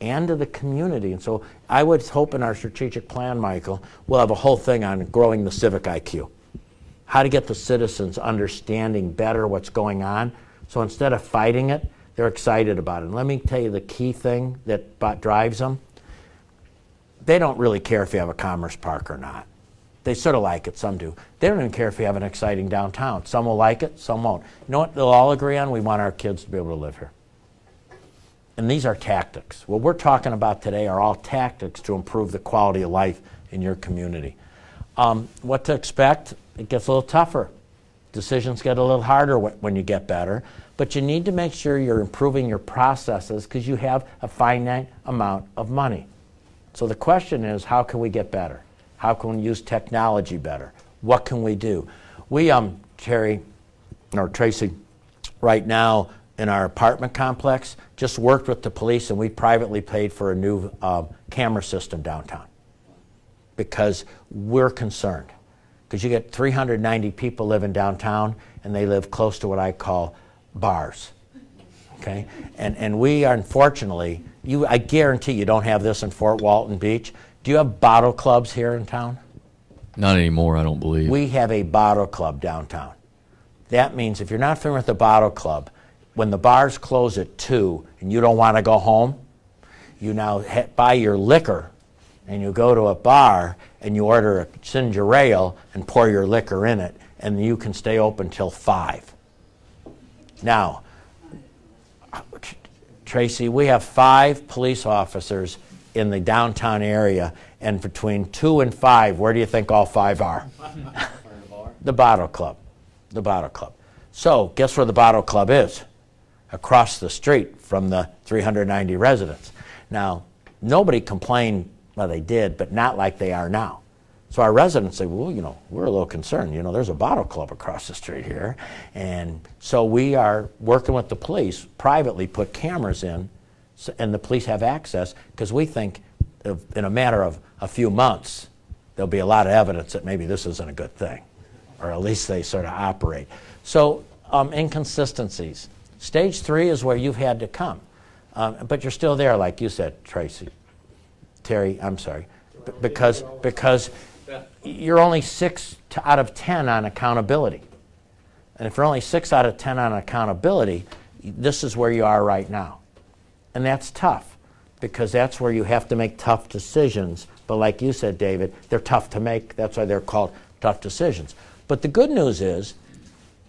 and to the community. And so I would hope in our strategic plan, Michael, we'll have a whole thing on growing the civic IQ. How to get the citizens understanding better what's going on. So instead of fighting it, they're excited about it. And let me tell you the key thing that drives them. They don't really care if you have a commerce park or not. They sort of like it, some do. They don't even care if you have an exciting downtown. Some will like it, some won't. You know what they'll all agree on? We want our kids to be able to live here. And these are tactics. What we're talking about today are all tactics to improve the quality of life in your community. Um, what to expect? It gets a little tougher. Decisions get a little harder when you get better. But you need to make sure you're improving your processes because you have a finite amount of money. So the question is, how can we get better? How can we use technology better? What can we do? We, um, Terry, or Tracy, right now in our apartment complex, just worked with the police and we privately paid for a new um, camera system downtown because we're concerned. Because you get 390 people living downtown and they live close to what I call bars. Okay? And, and we unfortunately, you, I guarantee you don't have this in Fort Walton Beach. Do you have bottle clubs here in town? Not anymore, I don't believe. We have a bottle club downtown. That means if you're not familiar with the bottle club, when the bars close at 2 and you don't want to go home, you now buy your liquor and you go to a bar and you order a ginger ale and pour your liquor in it, and you can stay open till 5. Now, Tracy, we have five police officers in the downtown area, and between two and five, where do you think all five are? the Bottle Club. The Bottle Club. So, guess where the Bottle Club is? Across the street from the 390 residents. Now, nobody complained, well, they did, but not like they are now. So our residents say, well, you know, we're a little concerned. You know, there's a bottle club across the street here. And so we are working with the police, privately put cameras in, and the police have access because we think in a matter of a few months, there'll be a lot of evidence that maybe this isn't a good thing, or at least they sort of operate. So um, inconsistencies. Stage three is where you've had to come. Um, but you're still there, like you said, Tracy. Terry, I'm sorry. B- because, you're only six out of 10 on accountability. And if you're only six out of 10 on accountability, this is where you are right now. And that's tough because that's where you have to make tough decisions. But like you said, David, they're tough to make. That's why they're called tough decisions. But the good news is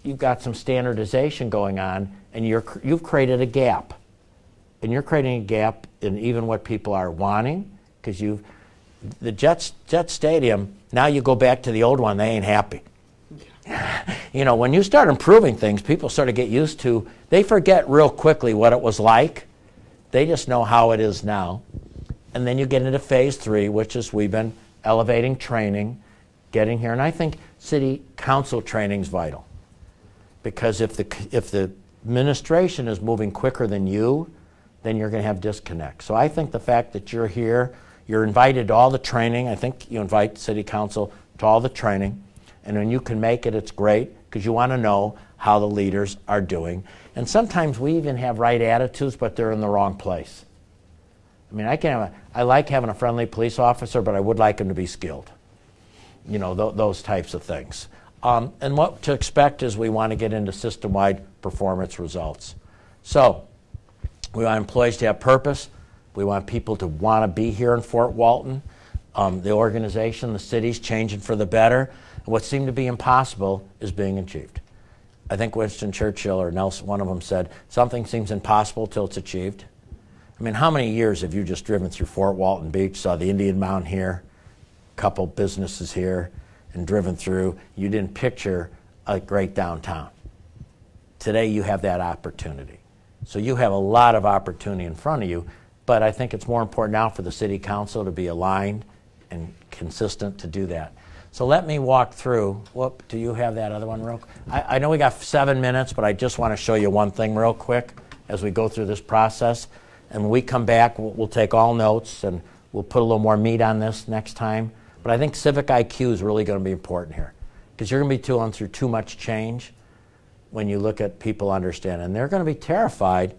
you've got some standardization going on and you're, you've created a gap. And you're creating a gap in even what people are wanting because you've the Jets Jet Stadium, now you go back to the old one, they ain't happy. you know, when you start improving things, people sort of get used to, they forget real quickly what it was like. They just know how it is now. And then you get into phase three, which is we've been elevating training, getting here. And I think city council training is vital. Because if the, if the administration is moving quicker than you, then you're going to have disconnect. So I think the fact that you're here, you're invited to all the training. I think you invite city council to all the training. And when you can make it, it's great because you want to know how the leaders are doing. And sometimes we even have right attitudes, but they're in the wrong place. I mean, I can have a, I like having a friendly police officer, but I would like him to be skilled. You know, th- those types of things. Um, and what to expect is we want to get into system-wide performance results. So, we want employees to have purpose. We want people to want to be here in Fort Walton. Um, the organization, the city's changing for the better. What seemed to be impossible is being achieved. I think Winston Churchill or Nelson, one of them said, something seems impossible till it's achieved. I mean, how many years have you just driven through Fort Walton Beach, saw the Indian Mound here, a couple businesses here, and driven through? You didn't picture a great downtown. Today you have that opportunity. So you have a lot of opportunity in front of you, but I think it's more important now for the city council to be aligned and consistent to do that. So let me walk through. Whoop, do you have that other one real quick? I, I know we got seven minutes, but I just want to show you one thing real quick as we go through this process. And when we come back, we'll, we'll take all notes and we'll put a little more meat on this next time. But I think civic IQ is really going to be important here because you're going to be going through too much change when you look at people understand. And they're going to be terrified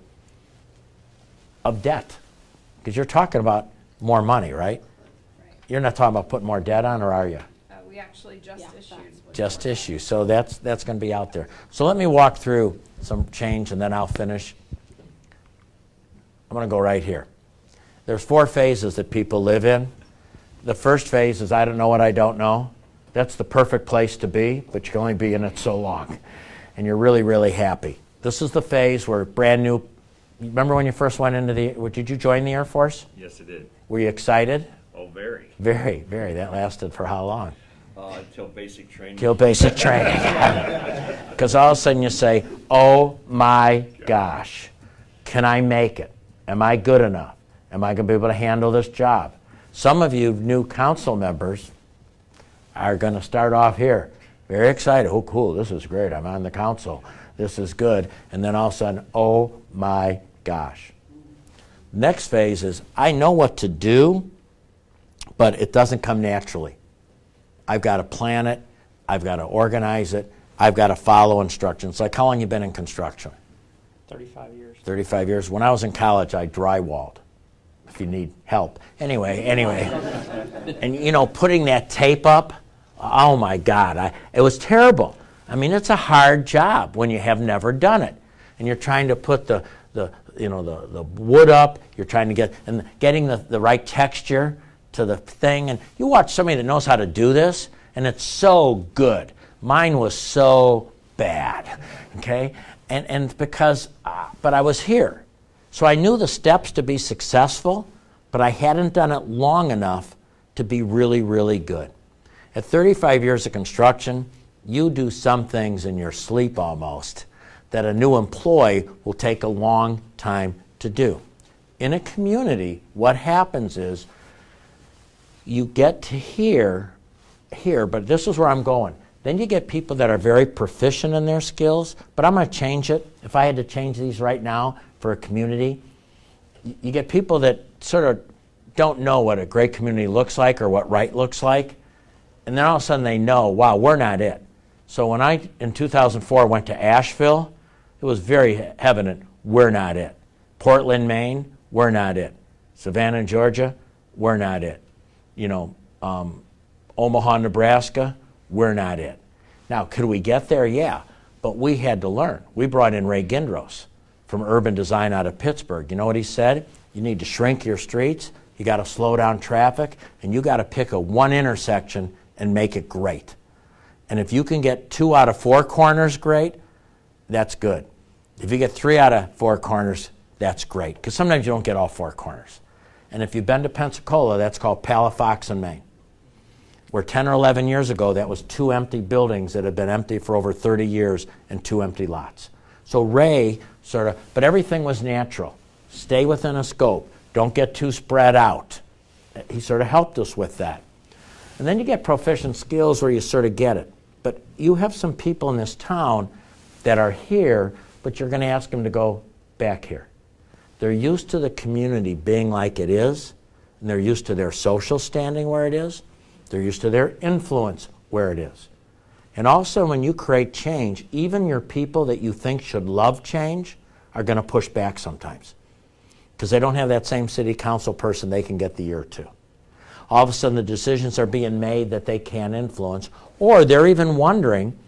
of debt because you're talking about more money, right? You're not talking about putting more debt on, or are you? Uh, we actually just issued. Just issue. So that's that's going to be out there. So let me walk through some change, and then I'll finish. I'm going to go right here. There's four phases that people live in. The first phase is I don't know what I don't know. That's the perfect place to be, but you can only be in it so long. And you're really, really happy. This is the phase where brand new. Remember when you first went into the. Did you join the Air Force? Yes, I did. Were you excited? Oh, very. Very, very. That lasted for how long? Uh, until basic training. Till basic training. Because all of a sudden you say, oh my gosh, can I make it? Am I good enough? Am I going to be able to handle this job? Some of you new council members are going to start off here. Very excited. Oh, cool. This is great. I'm on the council. This is good. And then all of a sudden, oh my gosh. Next phase is I know what to do, but it doesn't come naturally. I've got to plan it, I've got to organize it, I've got to follow instructions. Like how long you been in construction? 35 years. 35 years. When I was in college, I drywalled. If you need help. Anyway, anyway. and you know, putting that tape up, oh my God, I, it was terrible. I mean, it's a hard job when you have never done it. And you're trying to put the, the you know, the, the wood up, you're trying to get, and getting the, the right texture to the thing. And you watch somebody that knows how to do this, and it's so good. Mine was so bad, okay? And, and because, uh, but I was here. So I knew the steps to be successful, but I hadn't done it long enough to be really, really good. At 35 years of construction, you do some things in your sleep almost that a new employee will take a long time to do. In a community, what happens is you get to hear here, but this is where I'm going. Then you get people that are very proficient in their skills, but I'm going to change it. If I had to change these right now for a community, you get people that sort of don't know what a great community looks like or what right looks like, and then all of a sudden they know, wow, we're not it. So when I, in 2004, went to Asheville, it was very evident we're not it. Portland, Maine, we're not it. Savannah, Georgia, we're not it. You know, um, Omaha, Nebraska, we're not it. Now, could we get there? Yeah, but we had to learn. We brought in Ray Gindroz from Urban Design out of Pittsburgh. You know what he said? You need to shrink your streets, you got to slow down traffic, and you got to pick a one intersection and make it great. And if you can get two out of four corners great, that's good. If you get three out of four corners, that's great. Because sometimes you don't get all four corners. And if you've been to Pensacola, that's called Palafox and Main. Where 10 or 11 years ago, that was two empty buildings that had been empty for over 30 years and two empty lots. So Ray sort of, but everything was natural. Stay within a scope. Don't get too spread out. He sort of helped us with that. And then you get proficient skills where you sort of get it. But you have some people in this town that are here, but you're going to ask them to go back here. They're used to the community being like it is, and they're used to their social standing where it is. They're used to their influence where it is. And also, when you create change, even your people that you think should love change are going to push back sometimes because they don't have that same city council person they can get the ear to. All of a sudden, the decisions are being made that they can't influence, or they're even wondering,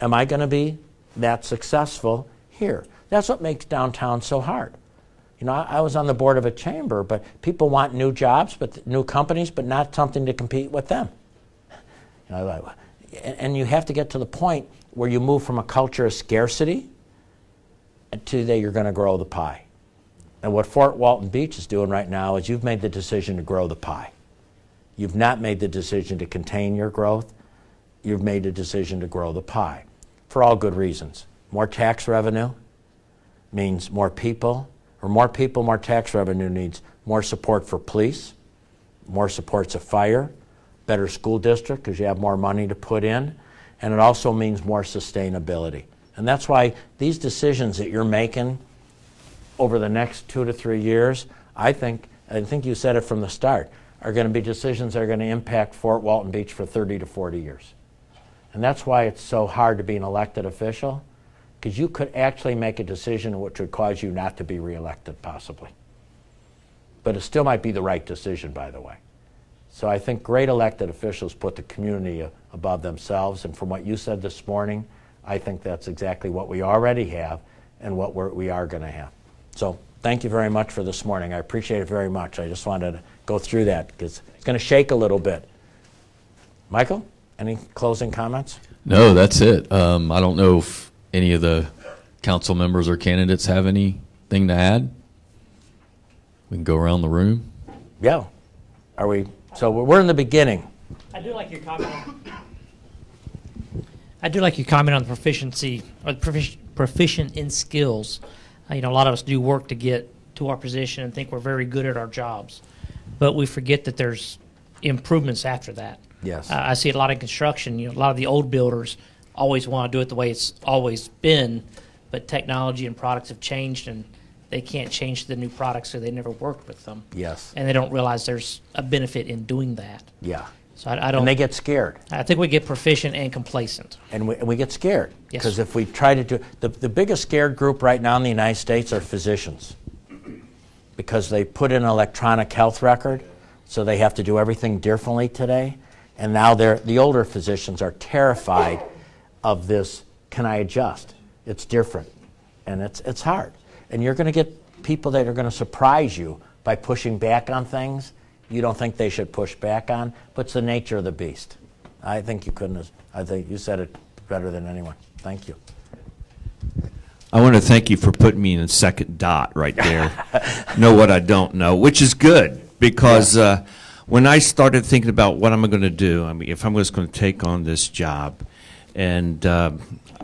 am I going to be that successful here? That's what makes downtown so hard. You know, I, I was on the board of a chamber, but people want new jobs, but new companies, but not something to compete with them. You know, and, and you have to get to the point where you move from a culture of scarcity to that you're going to grow the pie. And what Fort Walton Beach is doing right now is you've made the decision to grow the pie. You've not made the decision to contain your growth. You've made the decision to grow the pie for all good reasons. More tax revenue means more people, or more people, more tax revenue needs more support for police, more supports of fire, better school district because you have more money to put in, and it also means more sustainability. And that's why these decisions that you're making over the next two to three years, I think, I think you said it from the start, are going to be decisions that are going to impact Fort Walton Beach for 30 to 40 years. And that's why it's so hard to be an elected official, because you could actually make a decision which would cause you not to be reelected, possibly. But it still might be the right decision, by the way. So I think great elected officials put the community above themselves. And from what you said this morning, I think that's exactly what we already have and what we're, we are going to have. So thank you very much for this morning. I appreciate it very much. I just wanted to go through that because it's going to shake a little bit. Michael? Any closing comments? No, that's it. Um, I don't know if any of the council members or candidates have anything to add. We can go around the room. Yeah. Are we? So we're in the beginning. I do like your comment. On, I do like your comment on the proficiency or the proficient, proficient in skills. Uh, you know, a lot of us do work to get to our position and think we're very good at our jobs, but we forget that there's improvements after that. Yes. Uh, I see a lot of construction. You know, a lot of the old builders always want to do it the way it's always been, but technology and products have changed, and they can't change the new products, so they never worked with them. Yes. And they don't realize there's a benefit in doing that. Yeah. So I, I don't. And they get scared. I think we get proficient and complacent. And we, and we get scared. Yes. Because if we try to do the, the biggest scared group right now in the United States are physicians. Because they put in an electronic health record, so they have to do everything differently today. And now they're, the older physicians are terrified of this, can I adjust? It's different, and it's, it's hard. And you're going to get people that are going to surprise you by pushing back on things you don't think they should push back on, but it's the nature of the beast. I think you couldn't I think you said it better than anyone. Thank you. I want to thank you for putting me in a second dot right there. know what I don't know, which is good because uh, when I started thinking about what I'm going to do, I mean, if I'm just going to take on this job, and uh,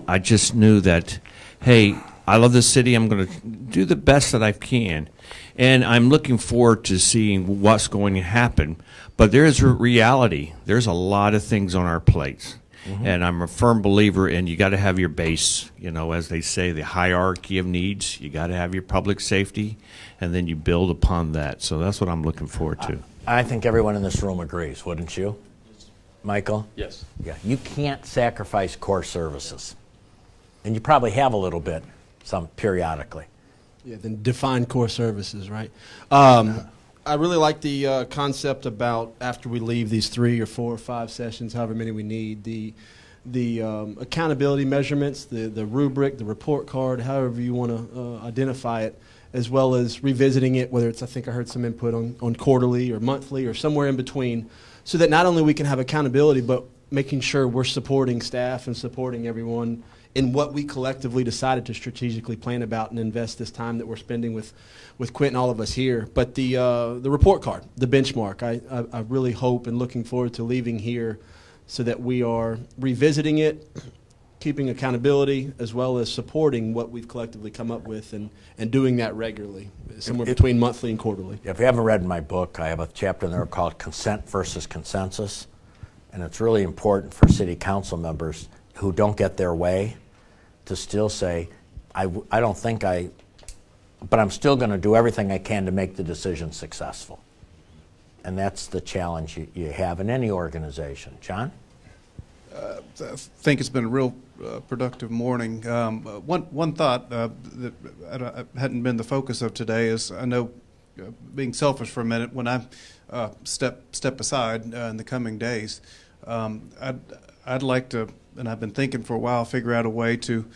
I just knew that, hey, I love this city. I'm going to do the best that I can, and I'm looking forward to seeing what's going to happen. But there's a reality. There's a lot of things on our plates. Mhm. And I'm a firm believer in you got to have your base, you know, as they say, the hierarchy of needs. You got to have your public safety, and then you build upon that. So that's what I'm looking forward to. I think everyone in this room agrees, wouldn't you? Michael? Yes. Yeah, you can't sacrifice core services. And you probably have a little bit, some periodically. Yeah, then define core services, right? Um, I really like the uh, concept about after we leave these three or four or five sessions, however many we need, the the um, accountability measurements, the the rubric, the report card, however you want to uh, identify it, as well as revisiting it. Whether it's, I think I heard some input on on quarterly or monthly or somewhere in between, so that not only we can have accountability, but making sure we're supporting staff and supporting everyone in what we collectively decided to strategically plan about and invest this time that we're spending with, with Quint and all of us here. But the, uh, the report card, the benchmark, I, I, I really hope and looking forward to leaving here so that we are revisiting it, keeping accountability, as well as supporting what we've collectively come up with and, and doing that regularly, somewhere If- between monthly and quarterly. If you haven't read my book, I have a chapter in there called Consent versus Consensus. And it's really important for city council members who don't get their way to still say, I, I don't think I, but I'm still going to do everything I can to make the decision successful. And that's the challenge you, you have in any organization. John? Uh, I think it's been a real uh, productive morning. Um, uh, one one thought uh, that hadn't been the focus of today is I know, uh, being selfish for a minute, when I uh, step step aside uh, in the coming days, um, I'd I'd like to, and I've been thinking for a while, figure out a way to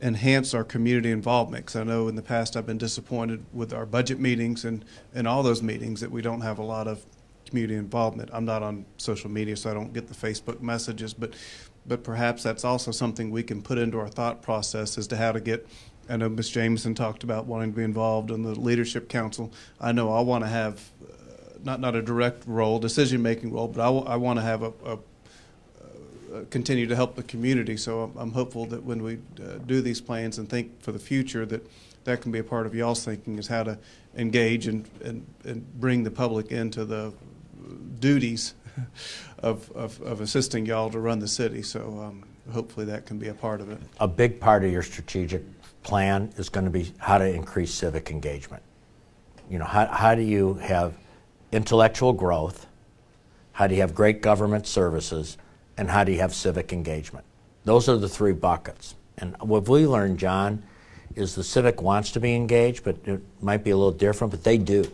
enhance our community involvement. Because I know in the past I've been disappointed with our budget meetings and and all those meetings that we don't have a lot of community involvement. I'm not on social media, so I don't get the Facebook messages, but but perhaps that's also something we can put into our thought process as to how to get. I know Ms. Jameson talked about wanting to be involved in the leadership council. I know I want to have uh, not not a direct role, decision making role, but I, want to have a, a uh, continue to help the community. So I'm, I'm hopeful that when we uh, do these plans and think for the future, that that can be a part of y'all's thinking is how to engage and, and, and bring the public into the duties of, of, of assisting y'all to run the city. So um, hopefully that can be a part of it. a big part of your strategic plan is going to be how to increase civic engagement. You know, how, how do you have intellectual growth? How do you have great government services? And how do you have civic engagement? Those are the three buckets. And what we learned, John, is the civic wants to be engaged, but it might be a little different, but they do.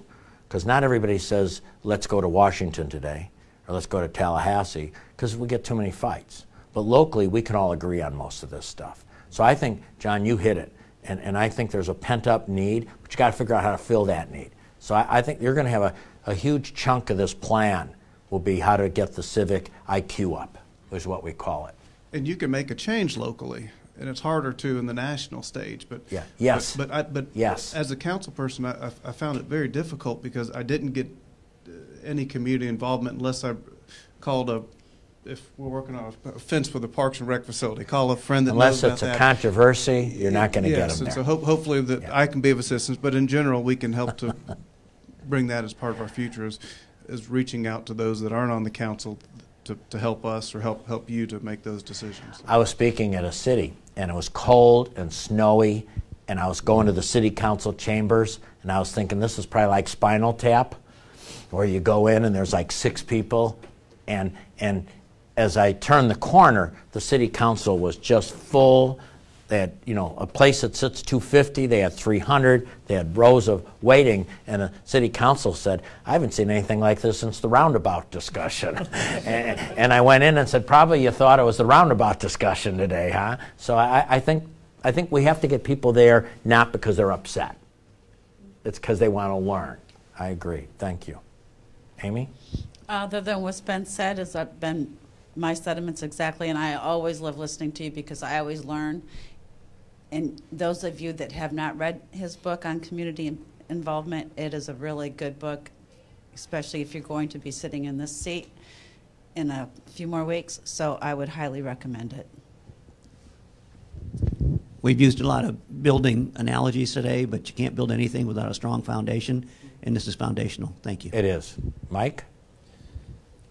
Because not everybody says, let's go to Washington today, or let's go to Tallahassee, because we get too many fights. But locally, we can all agree on most of this stuff. So I think, John, you hit it. And, and I think there's a pent up need, but you got to figure out how to fill that need. So I, I think you're going to have a, a huge chunk of this plan will be how to get the civic IQ up, is what we call it. And you can make a change locally, and it's harder to in the national stage. But Yeah. Yes. but but, I, but Yes. as a council person, I, I- found it very difficult because I didn't get uh, any community involvement unless I called a. If we're working on a fence for the Parks and Rec facility, call a friend that Unless knows it's about a that. controversy, you're not going to yes, get them and there. so hope, hopefully that I can be of assistance. But in general, we can help to bring that as part of our future is, is reaching out to those that aren't on the council to, to help us or help help you to make those decisions. I was speaking at a city, and it was cold and snowy, and I was going to the city council chambers, and I was thinking this is probably like Spinal Tap, where you go in and there's like six people, and and as I turned the corner, the city council was just full They had, you know, a place that sits 250, they had 300, they had rows of waiting, and a city council said, I haven't seen anything like this since the roundabout discussion. and, and I went in and said, probably you thought it was the roundabout discussion today, huh? So I, I think, I think we have to get people there not because they're upset. It's because they want to learn. I agree. Thank you. Amy? Other than what's been said, has been my sentiments exactly, and I always love listening to you because I always learn. And those of you that have not read his book on community involvement, it is a really good book, especially if you're going to be sitting in this seat in a few more weeks. So I would highly recommend it. We've used a lot of building analogies today, but you can't build anything without a strong foundation, and this is foundational. Thank you. It is. Mike?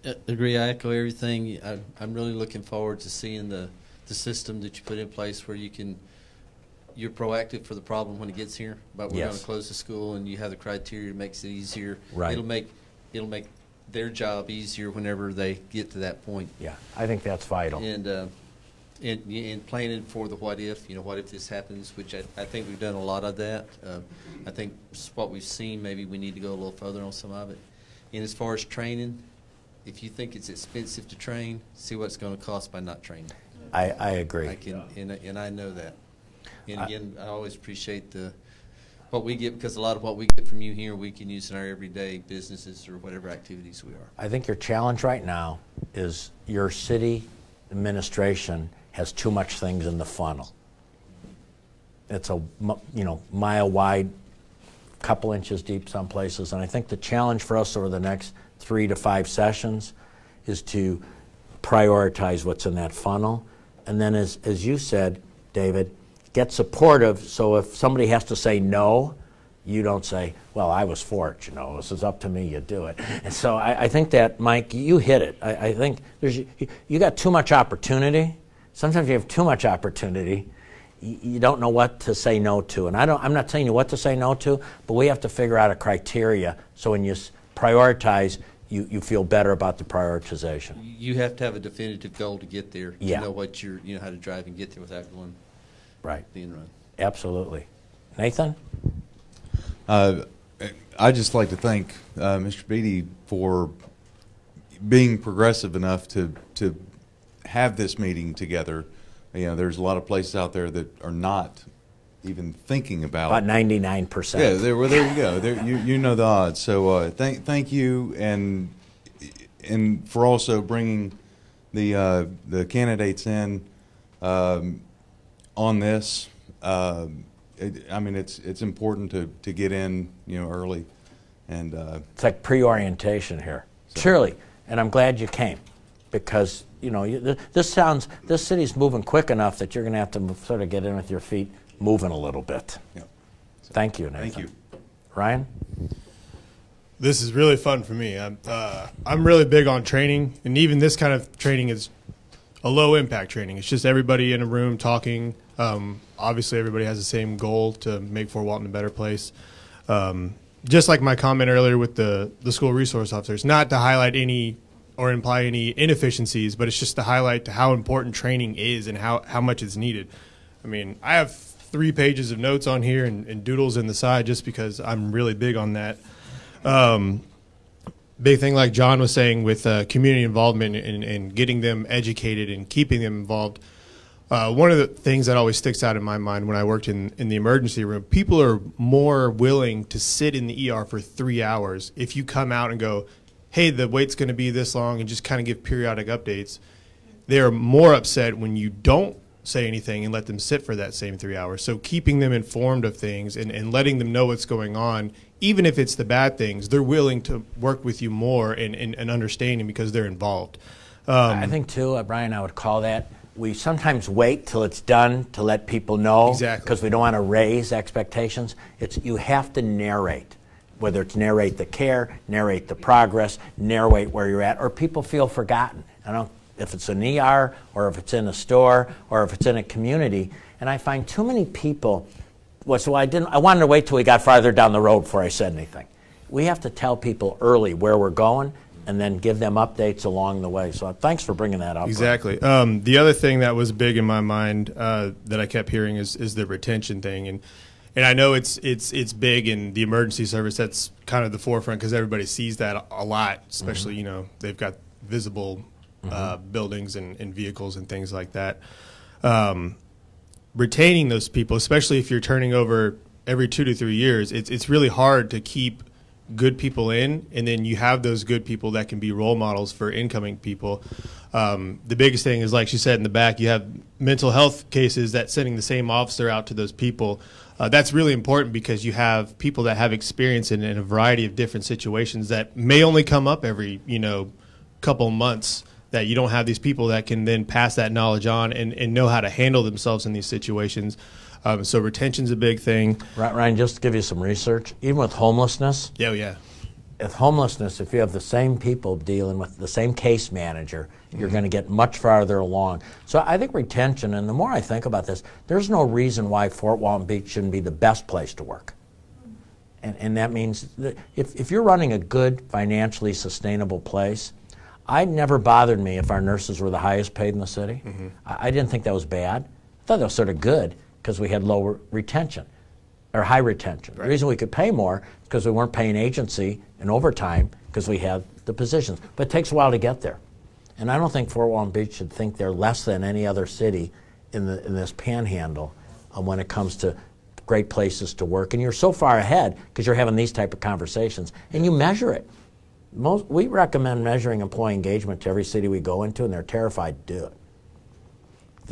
Uh, Agree, I echo everything. I, I'm really looking forward to seeing the, the system that you put in place where you can, you're proactive for the problem when it gets here, but we're Yes. gonna close the school and you have the criteria, it makes it easier. Right. It'll make, it'll make their job easier whenever they get to that point. Yeah, I think that's vital. And, uh, and, and planning for the what if, you know, what if this happens, which I, I think we've done a lot of that. Uh, I think what we've seen, maybe we need to go a little further on some of it. And as far as training, if you think it's expensive to train, see what it's gonna cost by not training. I, I agree. I can, and, and I know that. And again, I always appreciate the, what we get, because a lot of what we get from you here, we can use in our everyday businesses or whatever activities we are. I think your challenge right now is your city administration has too much things in the funnel. It's a you know mile wide, couple inches deep some places, and I think the challenge for us over the next three to five sessions is to prioritize what's in that funnel, and then as as you said, David, get supportive. So if somebody has to say no, you don't say, well, I was for it, you know, this is up to me, you do it. And so I, I think that, Mike, you hit it. I, I think there's, you, you got too much opportunity. Sometimes you have too much opportunity. You, you don't know what to say no to. And I don't, I'm not telling you what to say no to, but we have to figure out a criteria so when you s- prioritize, you, you feel better about the prioritization. You have to have a definitive goal to get there. Yeah. To know what you're, you know, how to drive and get there without going. Right. Being run. Absolutely. Nathan? Uh, I'd just like to thank uh, Mr. Beedie for being progressive enough to to have this meeting together. You know, there's a lot of places out there that are not even thinking about About 99%. Yeah, there. Well, there you go. There, you you know the odds. So uh, thank thank you, and and for also bringing the uh, the candidates in um, on this. Um it, I mean, it's it's important to, to get in, you know, early, and uh, It's like pre-orientation here. Surely, and I'm glad you came, because you know you, th- this sounds this city's moving quick enough that you're going to have to move, sort of get in with your feet moving a little bit. Yeah. Thank you, Nathan. Thank you. Ryan. This is really fun for me. I'm uh, I'm really big on training, and even this kind of training is a low impact training. It's just everybody in a room talking. Um, obviously, everybody has the same goal to make Fort Walton a better place. Um, just like my comment earlier with the the school resource officers, not to highlight any or imply any inefficiencies, but it's just to highlight to how important training is and how how much it's needed. I mean, I have three pages of notes on here and, and doodles in the side just because I'm really big on that. Um, big thing like John was saying with uh, community involvement and, and getting them educated and keeping them involved. Uh, one of the things that always sticks out in my mind when I worked in, in the emergency room, people are more willing to sit in the ER for three hours if you come out and go, hey, the wait's going to be this long, and just kind of give periodic updates. They're more upset when you don't say anything and let them sit for that same three hours. So keeping them informed of things and, and letting them know what's going on, even if it's the bad things, they're willing to work with you more and, and, and understanding because they're involved. Um, I think too, uh, Brian, I would call that. We sometimes wait till it's done to let people know Exactly. because we don't want to raise expectations. It's you have to narrate, whether it's narrate the care, narrate the progress, narrate where you're at, or people feel forgotten. I don't if it's an ER or if it's in a store or if it's in a community. And I find too many people. Well, so I didn't. I wanted to wait till we got farther down the road before I said anything. We have to tell people early where we're going and then give them updates along the way. So thanks for bringing that up. Exactly. Um, the other thing that was big in my mind uh, that I kept hearing is, is the retention thing, and and I know it's it's it's big in the emergency service. That's kind of the forefront because everybody sees that a lot. Especially Mhm. you know they've got visible uh, buildings and, and vehicles and things like that. Um, retaining those people, especially if you're turning over every two to three years, it's it's really hard to keep good people in, and then you have those good people that can be role models for incoming people. Um, the biggest thing is, like she said in the back, you have mental health cases that sending the same officer out to those people. Uh, that's really important because you have people that have experience in, in a variety of different situations that may only come up every you know couple months that you don't have these people that can then pass that knowledge on and, and know how to handle themselves in these situations. Um, so retention's a big thing. Right, Ryan, just to give you some research, even with homelessness, Yeah, yeah. with homelessness, if you have the same people dealing with the same case manager, you're Mhm. going to get much farther along. So I think retention, and the more I think about this, there's no reason why Fort Walton Beach shouldn't be the best place to work. And, and that means that if, if you're running a good, financially sustainable place, I never bothered me if our nurses were the highest paid in the city. Mhm. I, I didn't think that was bad. I thought that was sort of good because we had lower retention or high retention. The reason we could pay more is because we weren't paying agency and overtime because we had the positions. But it takes a while to get there. And I don't think Fort Walton Beach should think they're less than any other city in, the, in this panhandle uh, when it comes to great places to work. And you're so far ahead because you're having these type of conversations and you measure it. Most, we recommend measuring employee engagement to every city we go into, and they're terrified to do it.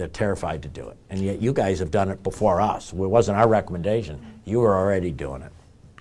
They're terrified to do it. And yet you guys have done it before us. It wasn't our recommendation. You were already doing it.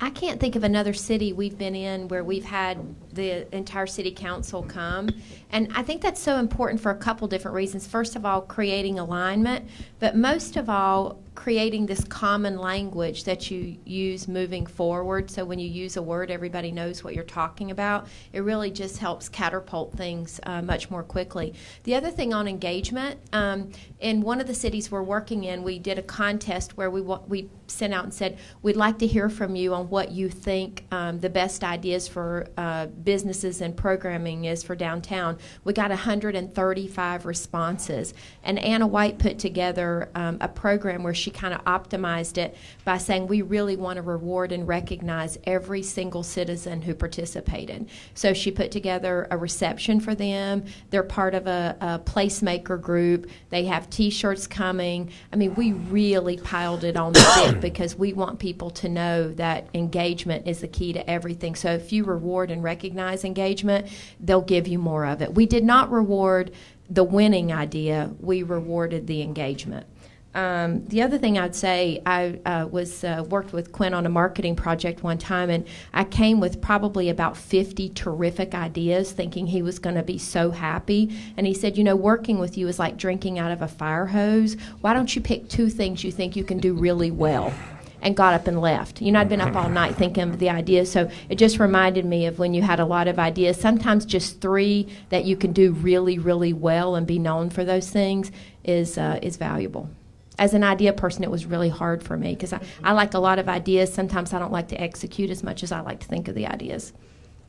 I can't think of another city we've been in where we've had the entire city council come. And I think that's so important for a couple different reasons. First of all, creating alignment, but most of all, creating this common language that you use moving forward. So when you use a word, everybody knows what you're talking about. It really just helps catapult things uh, much more quickly. The other thing on engagement, um, in one of the cities we're working in, we did a contest where we we sent out and said we'd like to hear from you on what you think um, the best ideas for uh, businesses and programming is for downtown. We got 135 responses, and Anna White put together um, a program where she kind of optimized it by saying we really want to reward and recognize every single citizen who participated. So she put together a reception for them. They're part of a, a placemaker group. They have T-shirts coming. I mean, we really piled it on thick because we want people to know that engagement is the key to everything. So if you reward and recognize engagement, they'll give you more of it. We did not reward the winning idea. We rewarded the engagement. Um, the other thing I'd say, I uh, was uh, worked with Quint on a marketing project one time, and I came with probably about 50 terrific ideas, thinking he was going to be so happy. And he said, "You know, working with you is like drinking out of a fire hose. Why don't you pick two things you think you can do really well?" And got up and left. You know, I'd been up all night thinking of the ideas, so it just reminded me of when you had a lot of ideas. Sometimes just three that you can do really, really well and be known for those things is uh, is valuable as an idea person, it was really hard for me because I, I like a lot of ideas. Sometimes I don't like to execute as much as I like to think of the ideas.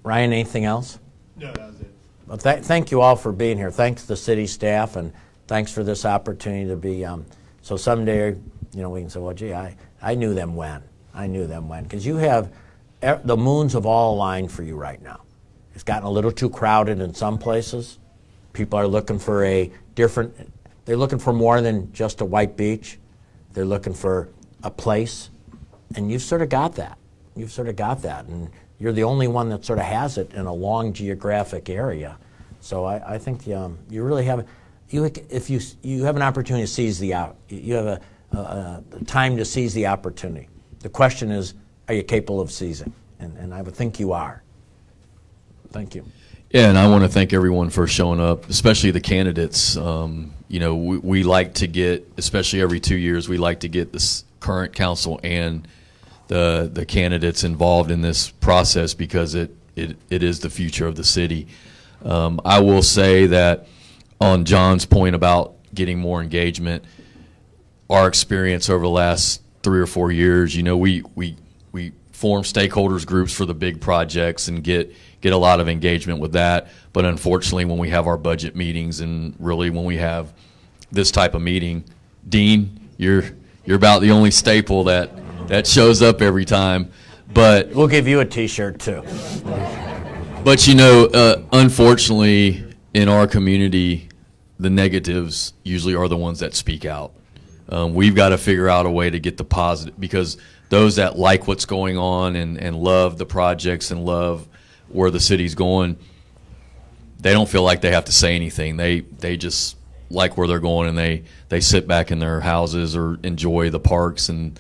Ryan, anything else? No, that was it. Well, th- thank you all for being here. Thanks to the city staff, and thanks for this opportunity to be. Um, so someday, you know, we can say, "Well, gee, I, I knew them when. I knew them when," because you have the moons have all aligned for you right now. It's gotten a little too crowded in some places. People are looking for a different. They're looking for more than just a white beach. They're looking for a place, and you've sort of got that. You've sort of got that, and you're the only one that sort of has it in a long geographic area. So I, I think um, you really have, you, if you, you have an opportunity to seize the out, you have a, a, a time to seize the opportunity. The question is, are you capable of seizing? And, and I would think you are. Thank you. Yeah, and I want to thank everyone for showing up, especially the candidates. Um, you know, we, we like to get, especially every two years, we like to get this current council and the the candidates involved in this process because it it, it is the future of the city. Um, I will say that on John's point about getting more engagement, our experience over the last three or four years, you know, we we we form stakeholders groups for the big projects and get get a lot of engagement with that. But unfortunately, when we have our budget meetings and really when we have this type of meeting, Dean, you're you're about the only staple that that shows up every time. But we'll give you a T-shirt too. But you know, uh, unfortunately, in our community, the negatives usually are the ones that speak out. Um, we've got to figure out a way to get the positive because those that like what's going on and, and love the projects and love where the city's going, they don't feel like they have to say anything. They they just like where they're going and they, they sit back in their houses or enjoy the parks and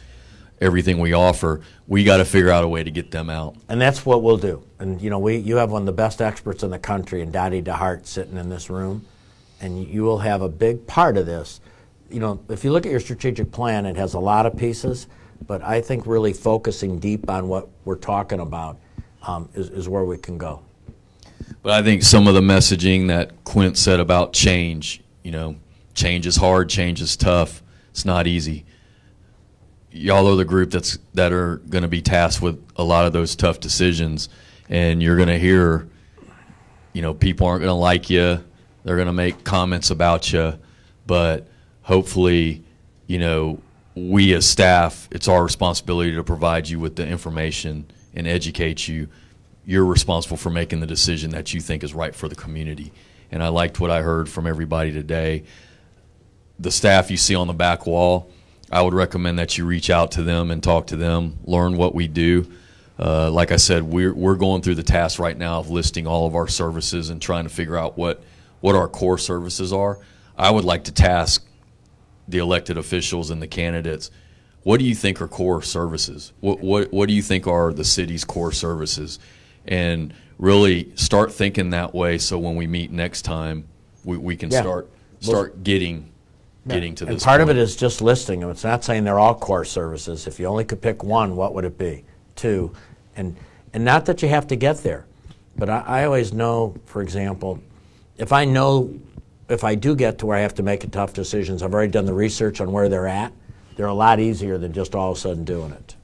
everything we offer. We got to figure out a way to get them out. And that's what we'll do. And you know, we you have one of the best experts in the country, and Dottie DeHart sitting in this room, and you will have a big part of this. You know, if you look at your strategic plan, it has a lot of pieces, but I think really focusing deep on what we're talking about um, is, is where we can go. But I think some of the messaging that Quint said about change, you know, change is hard, change is tough, it's not easy. Y'all are the group that's that are going to be tasked with a lot of those tough decisions, and you're going to hear, you know, people aren't going to like you, they're going to make comments about you, but hopefully, you know, we as staff, it's our responsibility to provide you with the information and educate you. You're responsible for making the decision that you think is right for the community. And I liked what I heard from everybody today. The staff you see on the back wall, I would recommend that you reach out to them and talk to them, learn what we do. Uh, like I said, we're, we're going through the task right now of listing all of our services and trying to figure out what, what our core services are. I would like to task the elected officials and the candidates, what do you think are core services? What, what, what do you think are the city's core services? And really start thinking that way so when we meet next time, we, we can Yeah. start Well- start getting getting to and this part of it is just listing them. It's not saying they're all core services. If you only could pick one, what would it be? Two, and and not that you have to get there, but I, I always know, for example, if I know if I do get to where I have to make a tough decisions, I've already done the research on where they're at. They're a lot easier than just all of a sudden doing it.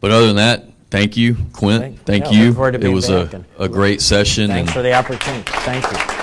But other than that, thank you, Quint. Thank- Thank yeah, you. it was a, a great session. Thanks for the opportunity. Thank you.